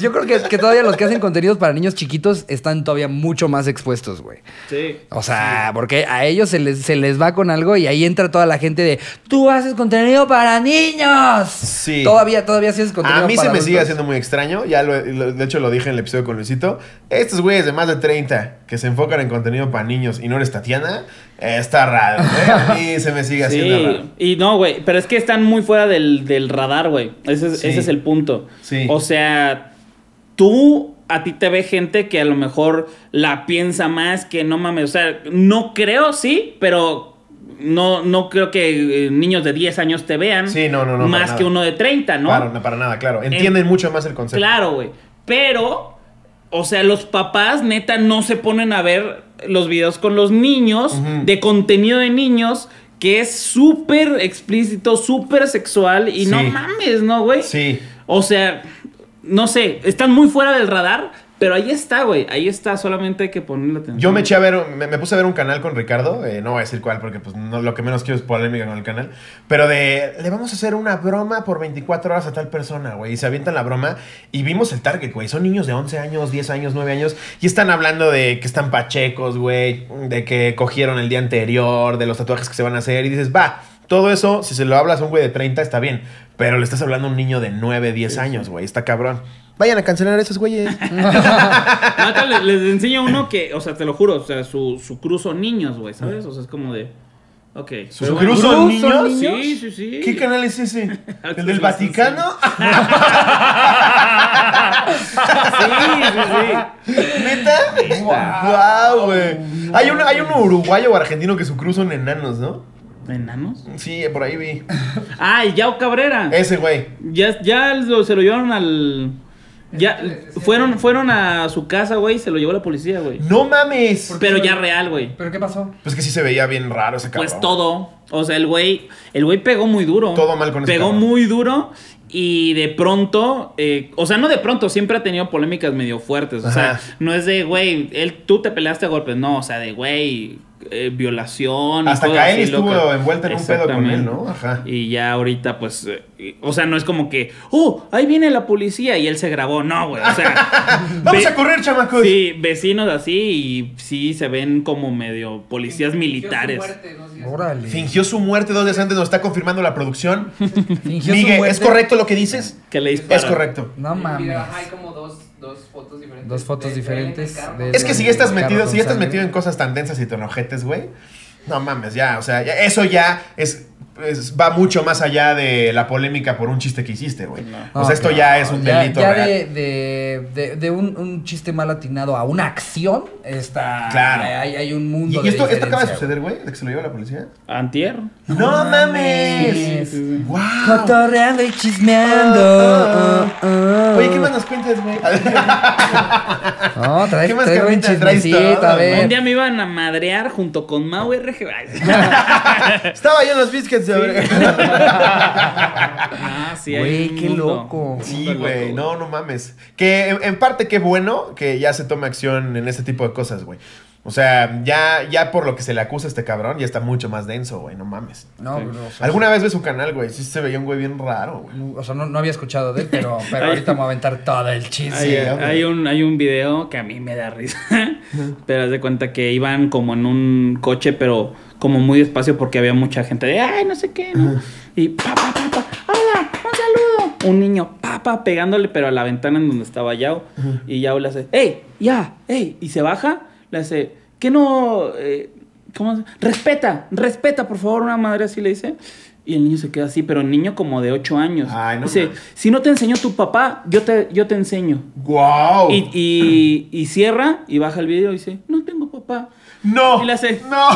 Yo creo que, que todavía los que hacen contenidos para niños chiquitos están todavía mucho más expuestos, güey. Sí. O sea, porque a ellos se les, se les va con algo y ahí entra toda la gente de tú haces contenido para niños. Sí. Todavía, todavía sí haces contenido A mí se me sigue haciendo muy extraño. Ya lo, lo- de hecho lo dije en el episodio con Luisito. Estos güeyes de más de 30 que se enfocan en contenido para niños y no eres Tatiana, está raro. ¿eh? A mí se me sigue haciendo Sí, raro. y no, güey, pero es que están muy fuera del, del radar, güey. Ese, es- Sí. ese es el punto. Sí. O sea, tú, a ti te ve gente que a lo mejor la piensa más, que no mames, o sea, no creo, sí, pero no, no creo que eh, niños de 10 años te vean Sí, no, no, no, más que uno de 30, ¿no? Claro, no, para nada, claro. Entienden mucho más el concepto. Claro, güey. Pero, o sea, los papás neta no se ponen a ver los videos con los niños, de contenido de niños, que es súper explícito, súper sexual y no mames, ¿no, güey? Sí. O sea, no sé, están muy fuera del radar, pero ahí está, güey. Ahí está, solamente hay que ponerle atención. Yo me eché a ver, me, me puse a ver un canal con Ricardo, eh, no voy a decir cuál porque pues no, lo que menos quiero es polémica con el canal, pero de, le vamos a hacer una broma por 24 horas a tal persona, güey, y se avientan la broma y vimos el target, güey, son niños de 11 años, 10 años, 9 años y están hablando de que están pachecos, güey, de que cogieron el día anterior, de los tatuajes que se van a hacer y dices, va. Todo eso, si se lo hablas a un güey de 30, está bien. Pero le estás hablando a un niño de 9, 10 años, güey. Está cabrón. Vayan a cancelar a esos güeyes. Ahorita les, les enseño uno que, o sea, te lo juro, o sea, su, su cruz son niños, güey, ¿sabes? O sea, es como de. Ok. ¿Su cruz bueno, son ¿Cruz son niños? Sí, sí, sí. ¿Qué canal es ese? Ah, ¿El del Vaticano? Sí, sí, sí. ¿Neta? ¡Guau, güey! Hay un, hay un uruguayo o argentino que su cruz son enanos, ¿no? ¿Enanos? Sí, por ahí vi. Ah, y Yao Cabrera. Ese güey. Ya, ya lo- se lo llevaron al. Ya fueron, fueron a su casa, güey, se lo llevó la policía, güey. ¡No mames! Pero ya real, güey. ¿Pero qué pasó? Pues que sí se veía bien raro ese cabrón. Pues todo. O sea, el güey. El güey pegó muy duro. Todo mal con ese Pegó cabrón. muy duro. Y de pronto. eh, o sea, no de pronto, siempre ha tenido polémicas medio fuertes. O sea, Ajá. no es de, güey, él, tú te peleaste a golpes. No, o sea, de, güey. Eh, violación. Hasta Kaeli estuvo locas. envuelta en un pedo con él. ¿no? Ajá. Y ya ahorita, pues, eh, o sea, no es como que, oh, ahí viene la policía y él se grabó. No, güey. O sea, Vamos a correr, chamacos. Sí, vecinos así y sí se ven como medio policías militares. Órale. Fingió su muerte dos días antes, nos está confirmando la producción. Fingió su Miguel, muerte. ¿es correcto lo que dices? Que le disparan. Es correcto. No mames. ajá, hay como dos, dos fotos diferentes. Dos fotos de- diferentes de- Es que si ya estás metido, si ya estás metido en cosas tan densas y tan ojetes, güey. No mames, ya, o sea, ya- eso ya es, es- va mucho más allá de la polémica por un chiste que hiciste, güey. O No, sea, esto ya es un Ya- delito ya real. de, de, de, de un, un chiste mal atinado a una acción, está. Claro. Hay, hay un ¿Y, mundo y de esto, esto acaba de suceder, güey? ¿De que se lo llevó la policía? Antier. ¡No mames! ¡Wow! Cotorreando y chismeando. Ah, ah, ah. Oye, ¿qué más nos cuentas, güey? No, traes, ¿Qué más carnita traes chismecito, a ver. Un día me iban a madrear junto con Mau RG. Estaba yo en los biscuits Ah, sí, Güey, qué mundo. loco. Sí, güey, loco, no, no mames. Que en, en parte qué bueno que ya se tome acción en este tipo de cosas, güey. O sea, ya, ya por lo que se le acusa a este cabrón, ya está mucho más denso, güey, no mames. No, Sí. pero, o sea, ¿Alguna vez ves su canal, güey? Sí se veía un güey bien raro, güey. O sea, no, no había escuchado de él, pero, pero ahorita me voy a aventar todo el chisme. Hay, Sí, hombre. hay un, hay un video que a mí me da risa. pero haz de cuenta que iban como en un coche, pero como muy despacio porque había mucha gente de, ay, no sé qué, ¿no? Y pa, pa, pa, pa, hola, un saludo. Un niño, papá, pegándole, pero a la ventana en donde estaba Yao. Y Yao le hace, hey, ya, hey. Y se baja, le hace, ¿qué no? eh, ¿Cómo? Respeta, respeta, por favor, una madre así le dice. Y el niño se queda así, pero el niño como de 8 años. Ay, no dice, si no te enseñó tu papá, yo te, yo te enseño. ¡Guau! Y, y, y cierra y baja el video y dice, no tengo papá. ¡No! Y hace- ¡No!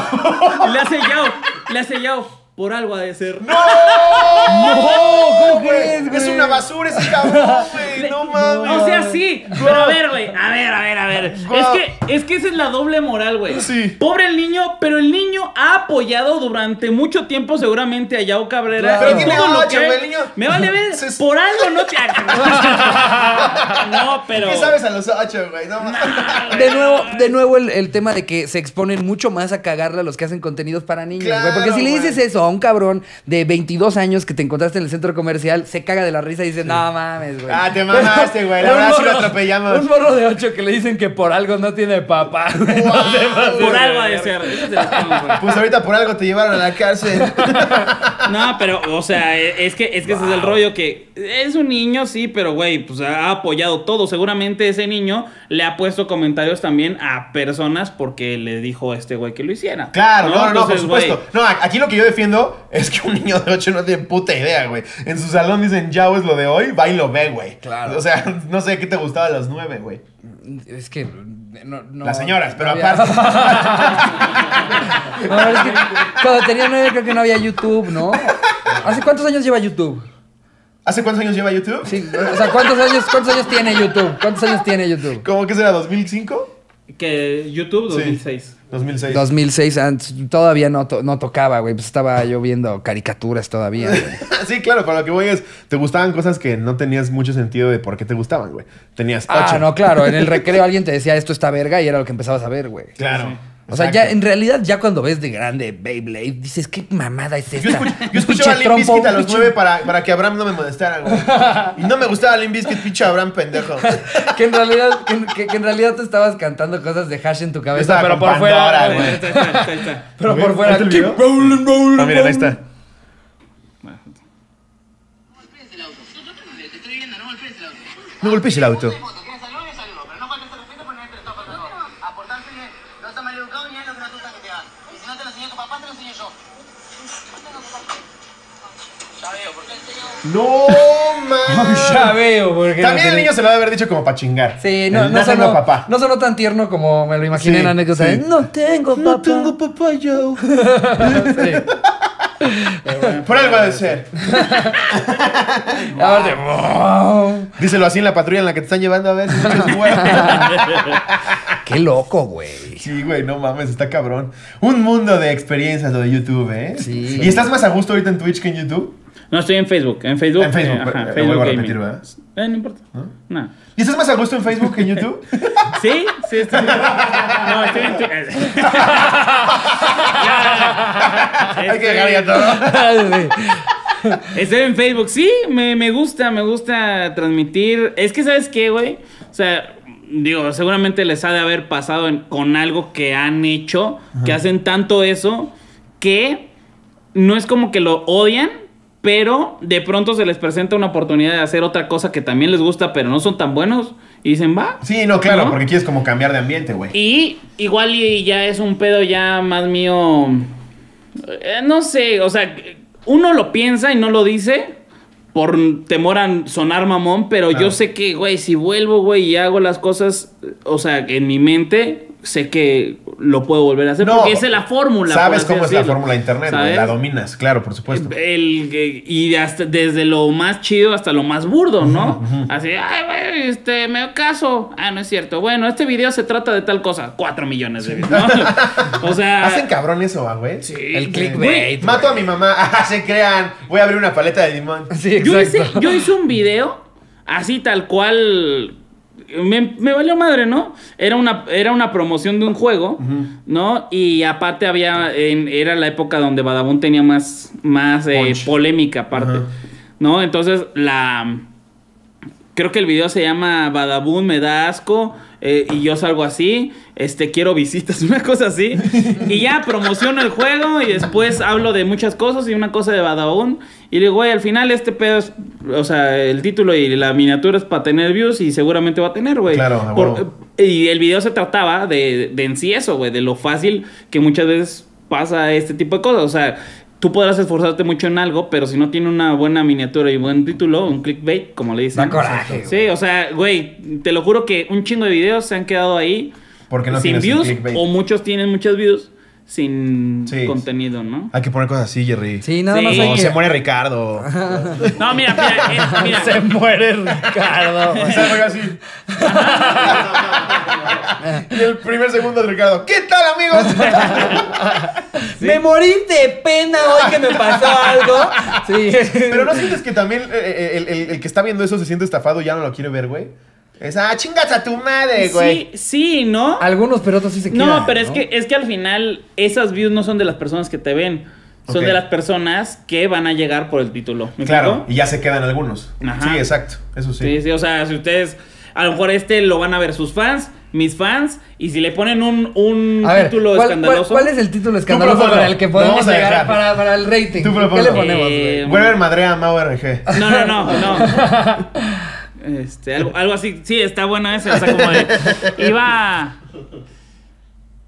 Y le hace Yao, le hace Yao, por algo ha de ser. ¡No! ¿cómo güey! crees, güey? Es una basura ese cabrón, güey. No mames. O sea, sí, pero a ver, güey, a ver, a ver, a ver. Es que, es que esa es la doble moral, güey. Sí. Pobre el niño, pero el niño ha apoyado durante mucho tiempo seguramente a Yao Cabrera. Claro. Pero tiene lo que- güey, el niño. Me vale ver, Se- por algo no te... No, pero... ¿Qué sabes a los ocho, güey? No mames. De nuevo, de nuevo el, el tema de que se exponen mucho más a cagarla los que hacen contenidos para niños, güey. Claro, Porque si le dices eso a un cabrón de 22 años que te encontraste en el centro comercial, se caga de la risa y dice, no mames, güey. Ah, te mamaste, güey. La verdad sí lo morro- atropellamos. Un morro de 8 que le dicen que por algo no tiene papá. No Por algo ha de ser. Pues ahorita por algo te llevaron a la cárcel. No, pero, o sea, e- es que, es que ese es el rollo que es un niño, sí, pero güey, pues ha apoyado todo. Seguramente ese niño le ha puesto comentarios también a personas porque le dijo a este güey que lo hiciera. Claro, no, no, no, por supuesto. No, aquí lo que yo defiendo es que un niño de 8 no tiene puta idea, güey. En su salón dicen, Yao es lo de hoy, va y lo ve, güey. Claro. O sea, no sé qué te gustaba a los 9, güey. Es que no, no- Las señoras, pero no aparte. No, es que cuando tenía 9 creo que no había YouTube, ¿no? ¿Hace cuántos años lleva YouTube? ¿Hace cuántos años lleva YouTube? Sí, o sea, ¿cuántos años, cuántos años tiene YouTube? ¿Cuántos años tiene YouTube? ¿Cómo que será? ¿2005? Que YouTube Sí. 2006. 2006. 2006, antes, todavía no, to- no tocaba, güey. Pues estaba yo viendo caricaturas todavía, güey. sí, claro, para lo que voy es, te gustaban cosas que no tenías mucho sentido de por qué te gustaban, güey. Tenías 8. Ah, no, claro. En el recreo alguien te decía esto está verga y era lo que empezabas a ver, güey. Claro. O sea, ya en realidad, ya cuando ves de grande Beyblade, dices, ¿qué mamada es esta? Yo, escuch- yo Un escuchaba a pinche Limp Bizkit a los nueve para, para que Abraham no me molestara, güey. Y no me gustaba Limp Bizkit, pinche Abraham pendejo. Que en realidad, que, que- que en realidad te estabas cantando cosas de hash en tu cabeza, pero por fuera. güey. Pero por fuera. keep rolling, rolling, Ah, mira, ahí está. golpees el auto. Te estoy viendo, no golpees el auto. No golpees el auto. ¿Quieres saludo? Saludo. Pero no faltes el respeto porque nadie te lo está faltando. Aportarte bien. No está mal educado ni es lo que no te gusta que te hagan. Y si no te lo enseñó tu papá, te lo enseño yo. Ya veo, porque el señor... No, man. Ya veo, porque. También no el niño se lo debe haber dicho como para chingar. Sí, no, El no, sonó, papá. no sonó tan tierno como me lo imaginé Sí, en la anécdota. sí. No tengo papá. No tengo papá yo. Sí. Por algo de ser. Wow. Díselo así en la patrulla en la que te están llevando a ver si bueno. Qué loco, güey. Sí, güey, no mames, está cabrón. Un mundo de experiencias lo de YouTube, ¿eh? Sí. ¿Y estás más a gusto ahorita en Twitch que en YouTube? No, estoy en Facebook. En Facebook. En Facebook, eh, pero- ajá, lo Facebook vuelvo a Gaming. repetir, ¿verdad? Eh, no importa. No. ¿Y estás más a gusto en Facebook que en YouTube? ¿Sí? Sí, estoy. No, estoy en Twitter. Hay que dejar ya todo. Estoy en Facebook. Sí, me, me gusta, me gusta transmitir. Es que, ¿sabes qué, güey? O sea, digo, seguramente les ha de haber pasado en- con algo que han hecho, que hacen tanto eso, que no es como que lo odian, pero de pronto se les presenta una oportunidad de hacer otra cosa que también les gusta, pero no son tan buenos. Y dicen, va. Sí, no, claro, ¿No? porque quieres como cambiar de ambiente, güey. Y igual y ya es un pedo ya más mío. eh, no sé, o sea, uno lo piensa y no lo dice por temor a sonar mamón, pero Claro. yo sé que, güey, si vuelvo, güey, y hago las cosas, o sea, en mi mente, sé que lo puedo volver a hacer No, porque esa es la fórmula. Sabes cómo es la fórmula de internet, güey. ¿sabes? La dominas, claro, por supuesto. El, y hasta desde lo más chido hasta lo más burdo, ¿no? Así, ay, güey, este, me caso. Ah, no es cierto. Bueno, este video se trata de tal cosa. Cuatro millones de views, ¿no? o sea. Hacen cabrón eso, ¿va, güey. Sí, El clickbait. Mato a mi mamá. Ah, se crean. Voy a abrir una paleta de limón. Sí, Yo hice, yo hice un video así tal cual. Me, me valió madre, ¿no? Era una, era una promoción de un juego, ¿no? Y aparte había. en- era la época donde Badabun tenía más, más eh, polémica, aparte. ¿No? Entonces, la. Creo que el video se llama Badabun me da asco eh, y yo salgo así, este quiero visitas, una cosa así. Y ya promociono el juego y después hablo de muchas cosas y una cosa de Badabun. Y le digo, güey, al final este pedo es, o sea, el título y la miniatura es para tener views y seguramente va a tener, güey. Claro, Por- huevo. y el video se trataba de, de en sí eso, güey, de lo fácil que muchas veces pasa este tipo de cosas. O sea, tú podrás esforzarte mucho en algo, pero si no tiene una buena miniatura y buen título, un clickbait, como le dicen. Da coraje, Sí, o sea, güey, te lo juro que un chingo de videos se han quedado ahí Porque no sin views o muchos tienen muchos views sin Sí. contenido, ¿no? Hay que poner cosas así, Jerry. Sí, nada Sí. más hay que... se muere Ricardo. No, mira, mira, eh, mira. Se muere Ricardo. Se muere así. y el primer segundo de Ricardo. ¿Qué tal, amigos? Me morí de pena hoy que me pasó algo. Sí. Pero no sientes que también eh, el, el- el que está viendo eso se siente estafado y ya no lo quiere ver, güey. Es, ah, chingas a tu madre, güey. Sí, sí, ¿no? Algunos, pero otros sí se quedan. No, pero es que es que al final esas views no son de las personas que te ven, son de las personas que van a llegar por el título. ¿Me Claro, explico? y ya se quedan algunos. Ajá. Sí, exacto. Eso sí. Sí, sí, o sea, si ustedes a lo mejor este lo van a ver sus fans, mis fans, y si le ponen un, un ver, título ¿cuál, cuál- escandaloso. cuál es el título escandaloso para el que podemos vamos a llegar para, para el rating? Tú ¿Qué le ponemos, Eh, güey? Weber madrea a Mau RG. No, no, no, no. Este, algo, algo así. Sí, está bueno ese. O sea, como de. Iba.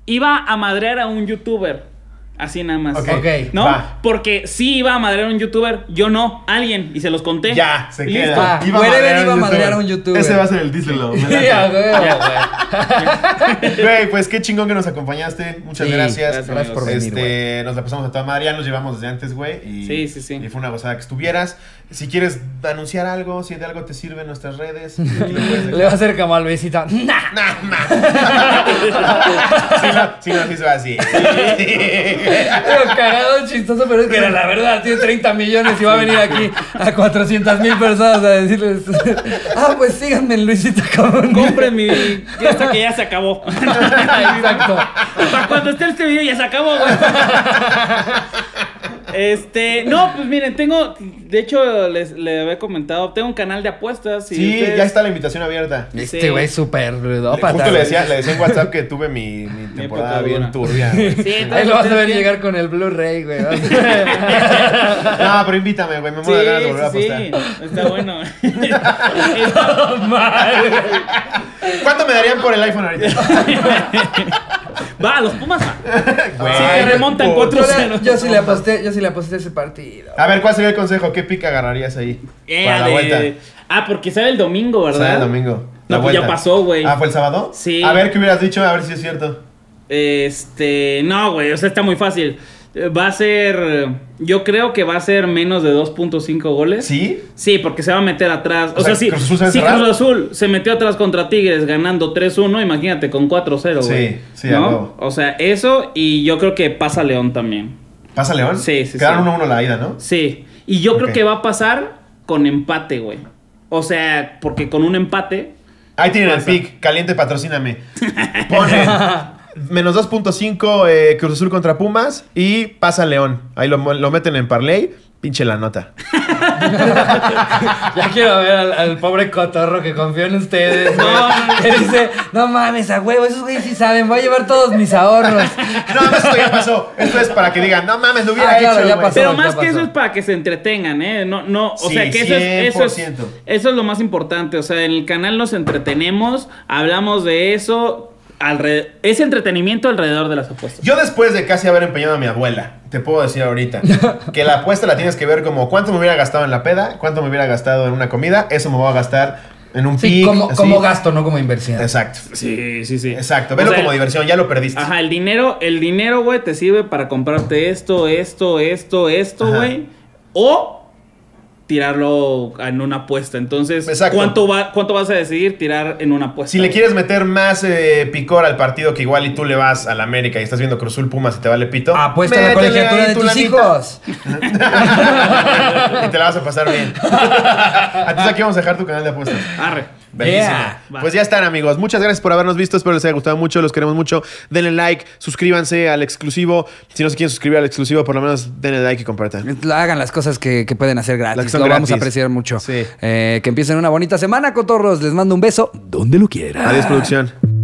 Iba a madrear a un youtuber. Así nada más. Ok. ¿No? Va. Porque sí iba a madrear a un youtuber, yo no, alguien, y se los conté. Ya, se Listo. queda. Ah, iba a madrear a un youtuber. Ese va a ser el título. Sí, a güey. Güey, pues qué chingón que nos acompañaste. Muchas Sí, gracias. gracias, Gracias por venir, güey. Este, nos la pasamos a toda madre, ya nos llevamos desde antes, güey. Sí, sí, sí. Y fue una gozada que estuvieras. Si quieres anunciar algo, si de algo te sirve en nuestras redes, Le va a hacer como al besito. Nah. Nah, nah. si no, si no, va así. Digo, cagado, chistoso, pero es que era la verdad, tiene 30 millones y va a venir aquí a 400 mil personas a decirles, ah, pues síganme en Luisito Comunica. Compren mi. Esta que ya se acabó. Exacto. Para cuando esté este video ya se acabó, güey. Este, no, pues miren, tengo, de hecho, les, le había comentado, tengo un canal de apuestas. y Sí, ustedes- ya está la invitación abierta. Este güey es súper ludópata. Justo le güey. decía, le decía en WhatsApp que tuve mi, mi temporada bien turbia. güey. Sí, entonces Ahí lo vas a ver llegar con el Blu-ray, güey. No, pero invítame, güey. Me Sí, muero de ganas de volver a sí, apostar. sí, está bueno. Está- ¿Cuánto me darían por el iPhone ahorita? Va, los Pumas va. Güey, Sí, que remontan puto. cuatro- Yo, le- yo sí le aposté, yo sí le aposté ese partido. A ver, ¿cuál sería el consejo? ¿Qué pica agarrarías ahí? Eh, para la de- vuelta. Ah, porque sale el domingo, ¿verdad? Sale el domingo. La No, pues ya pasó, güey. Ah, ¿fue el sábado? Sí. A ver, ¿qué hubieras dicho? A ver si es cierto. Este, no, güey, o sea, está muy fácil. Va a ser, yo creo que va a ser menos de 2.5 goles. ¿Sí? Sí, porque se va a meter atrás. O, O sea, sea, sí, Cruz Azul sí. Cruz Azul se metió atrás contra Tigres ganando 3-1, imagínate, con 4-0, güey. Sí, sí, ¿no? O sea, eso y yo creo que pasa León también. ¿Pasa León? Sí, sí, Quedaron sí. 1-1 la ida, ¿no? Sí. Y yo creo Ok. que va a pasar con empate, güey. O sea, porque con un empate. Ahí tienen el Pasa. pick. Caliente, patrocíname. Ponen menos 2.5 eh, Cruz Azul contra Pumas y pasa León. Ahí lo, lo meten en parlay. Pinche la nota. Ya quiero ver al, al pobre cotorro que confió en ustedes. No, no, no. Que dice, no mames, a huevo, esos güeyes sí saben, voy a llevar todos mis ahorros. No, esto ya pasó. Esto es para que digan, no mames, lo hubiera Ah, claro, hecho, ya pasó. Pero más ya que eso es para que se entretengan, ¿eh? No, no, o Sí, sea, que eso es, eso, es, 100%. eso es lo más importante. O sea, en el canal nos entretenemos, hablamos de eso. Alre- es entretenimiento alrededor de las apuestas. Yo después de casi haber empeñado a mi abuela, te puedo decir ahorita que la apuesta la tienes que ver como cuánto me hubiera gastado en la peda, cuánto me hubiera gastado en una comida, eso me voy a gastar en un Sí, como, gasto, no como inversión. Exacto. Sí, sí, sí. Exacto. O Velo sea, como diversión, ya lo perdiste. Ajá, el dinero, el dinero, güey, te sirve para comprarte esto, esto, esto, esto, güey. O tirarlo en una apuesta. Entonces, Exacto. ¿cuánto, va, ¿cuánto vas a decidir tirar en una apuesta? Si le quieres meter más eh, picor al partido que igual y tú le vas a la América y estás viendo Cruzul Pumas y te vale pito. Apuesta a la colegiatura de tu tus lanita. hijos. y te la vas a pasar bien. Entonces aquí vamos a dejar tu canal de apuestas. Arre. Bellísimo. Yeah. Va. Pues ya están, amigos. Muchas gracias por habernos visto. Espero les haya gustado mucho. Los queremos mucho. Denle like, suscríbanse al exclusivo. Si no se quieren suscribir al exclusivo, por lo menos denle like y compartan. Hagan las cosas que, que pueden hacer Las que gratis. Lo vamos a gratis. apreciar mucho. Sí. Eh, que empiecen una bonita semana, cotorros. Les mando un beso donde lo quieran. Adiós, producción.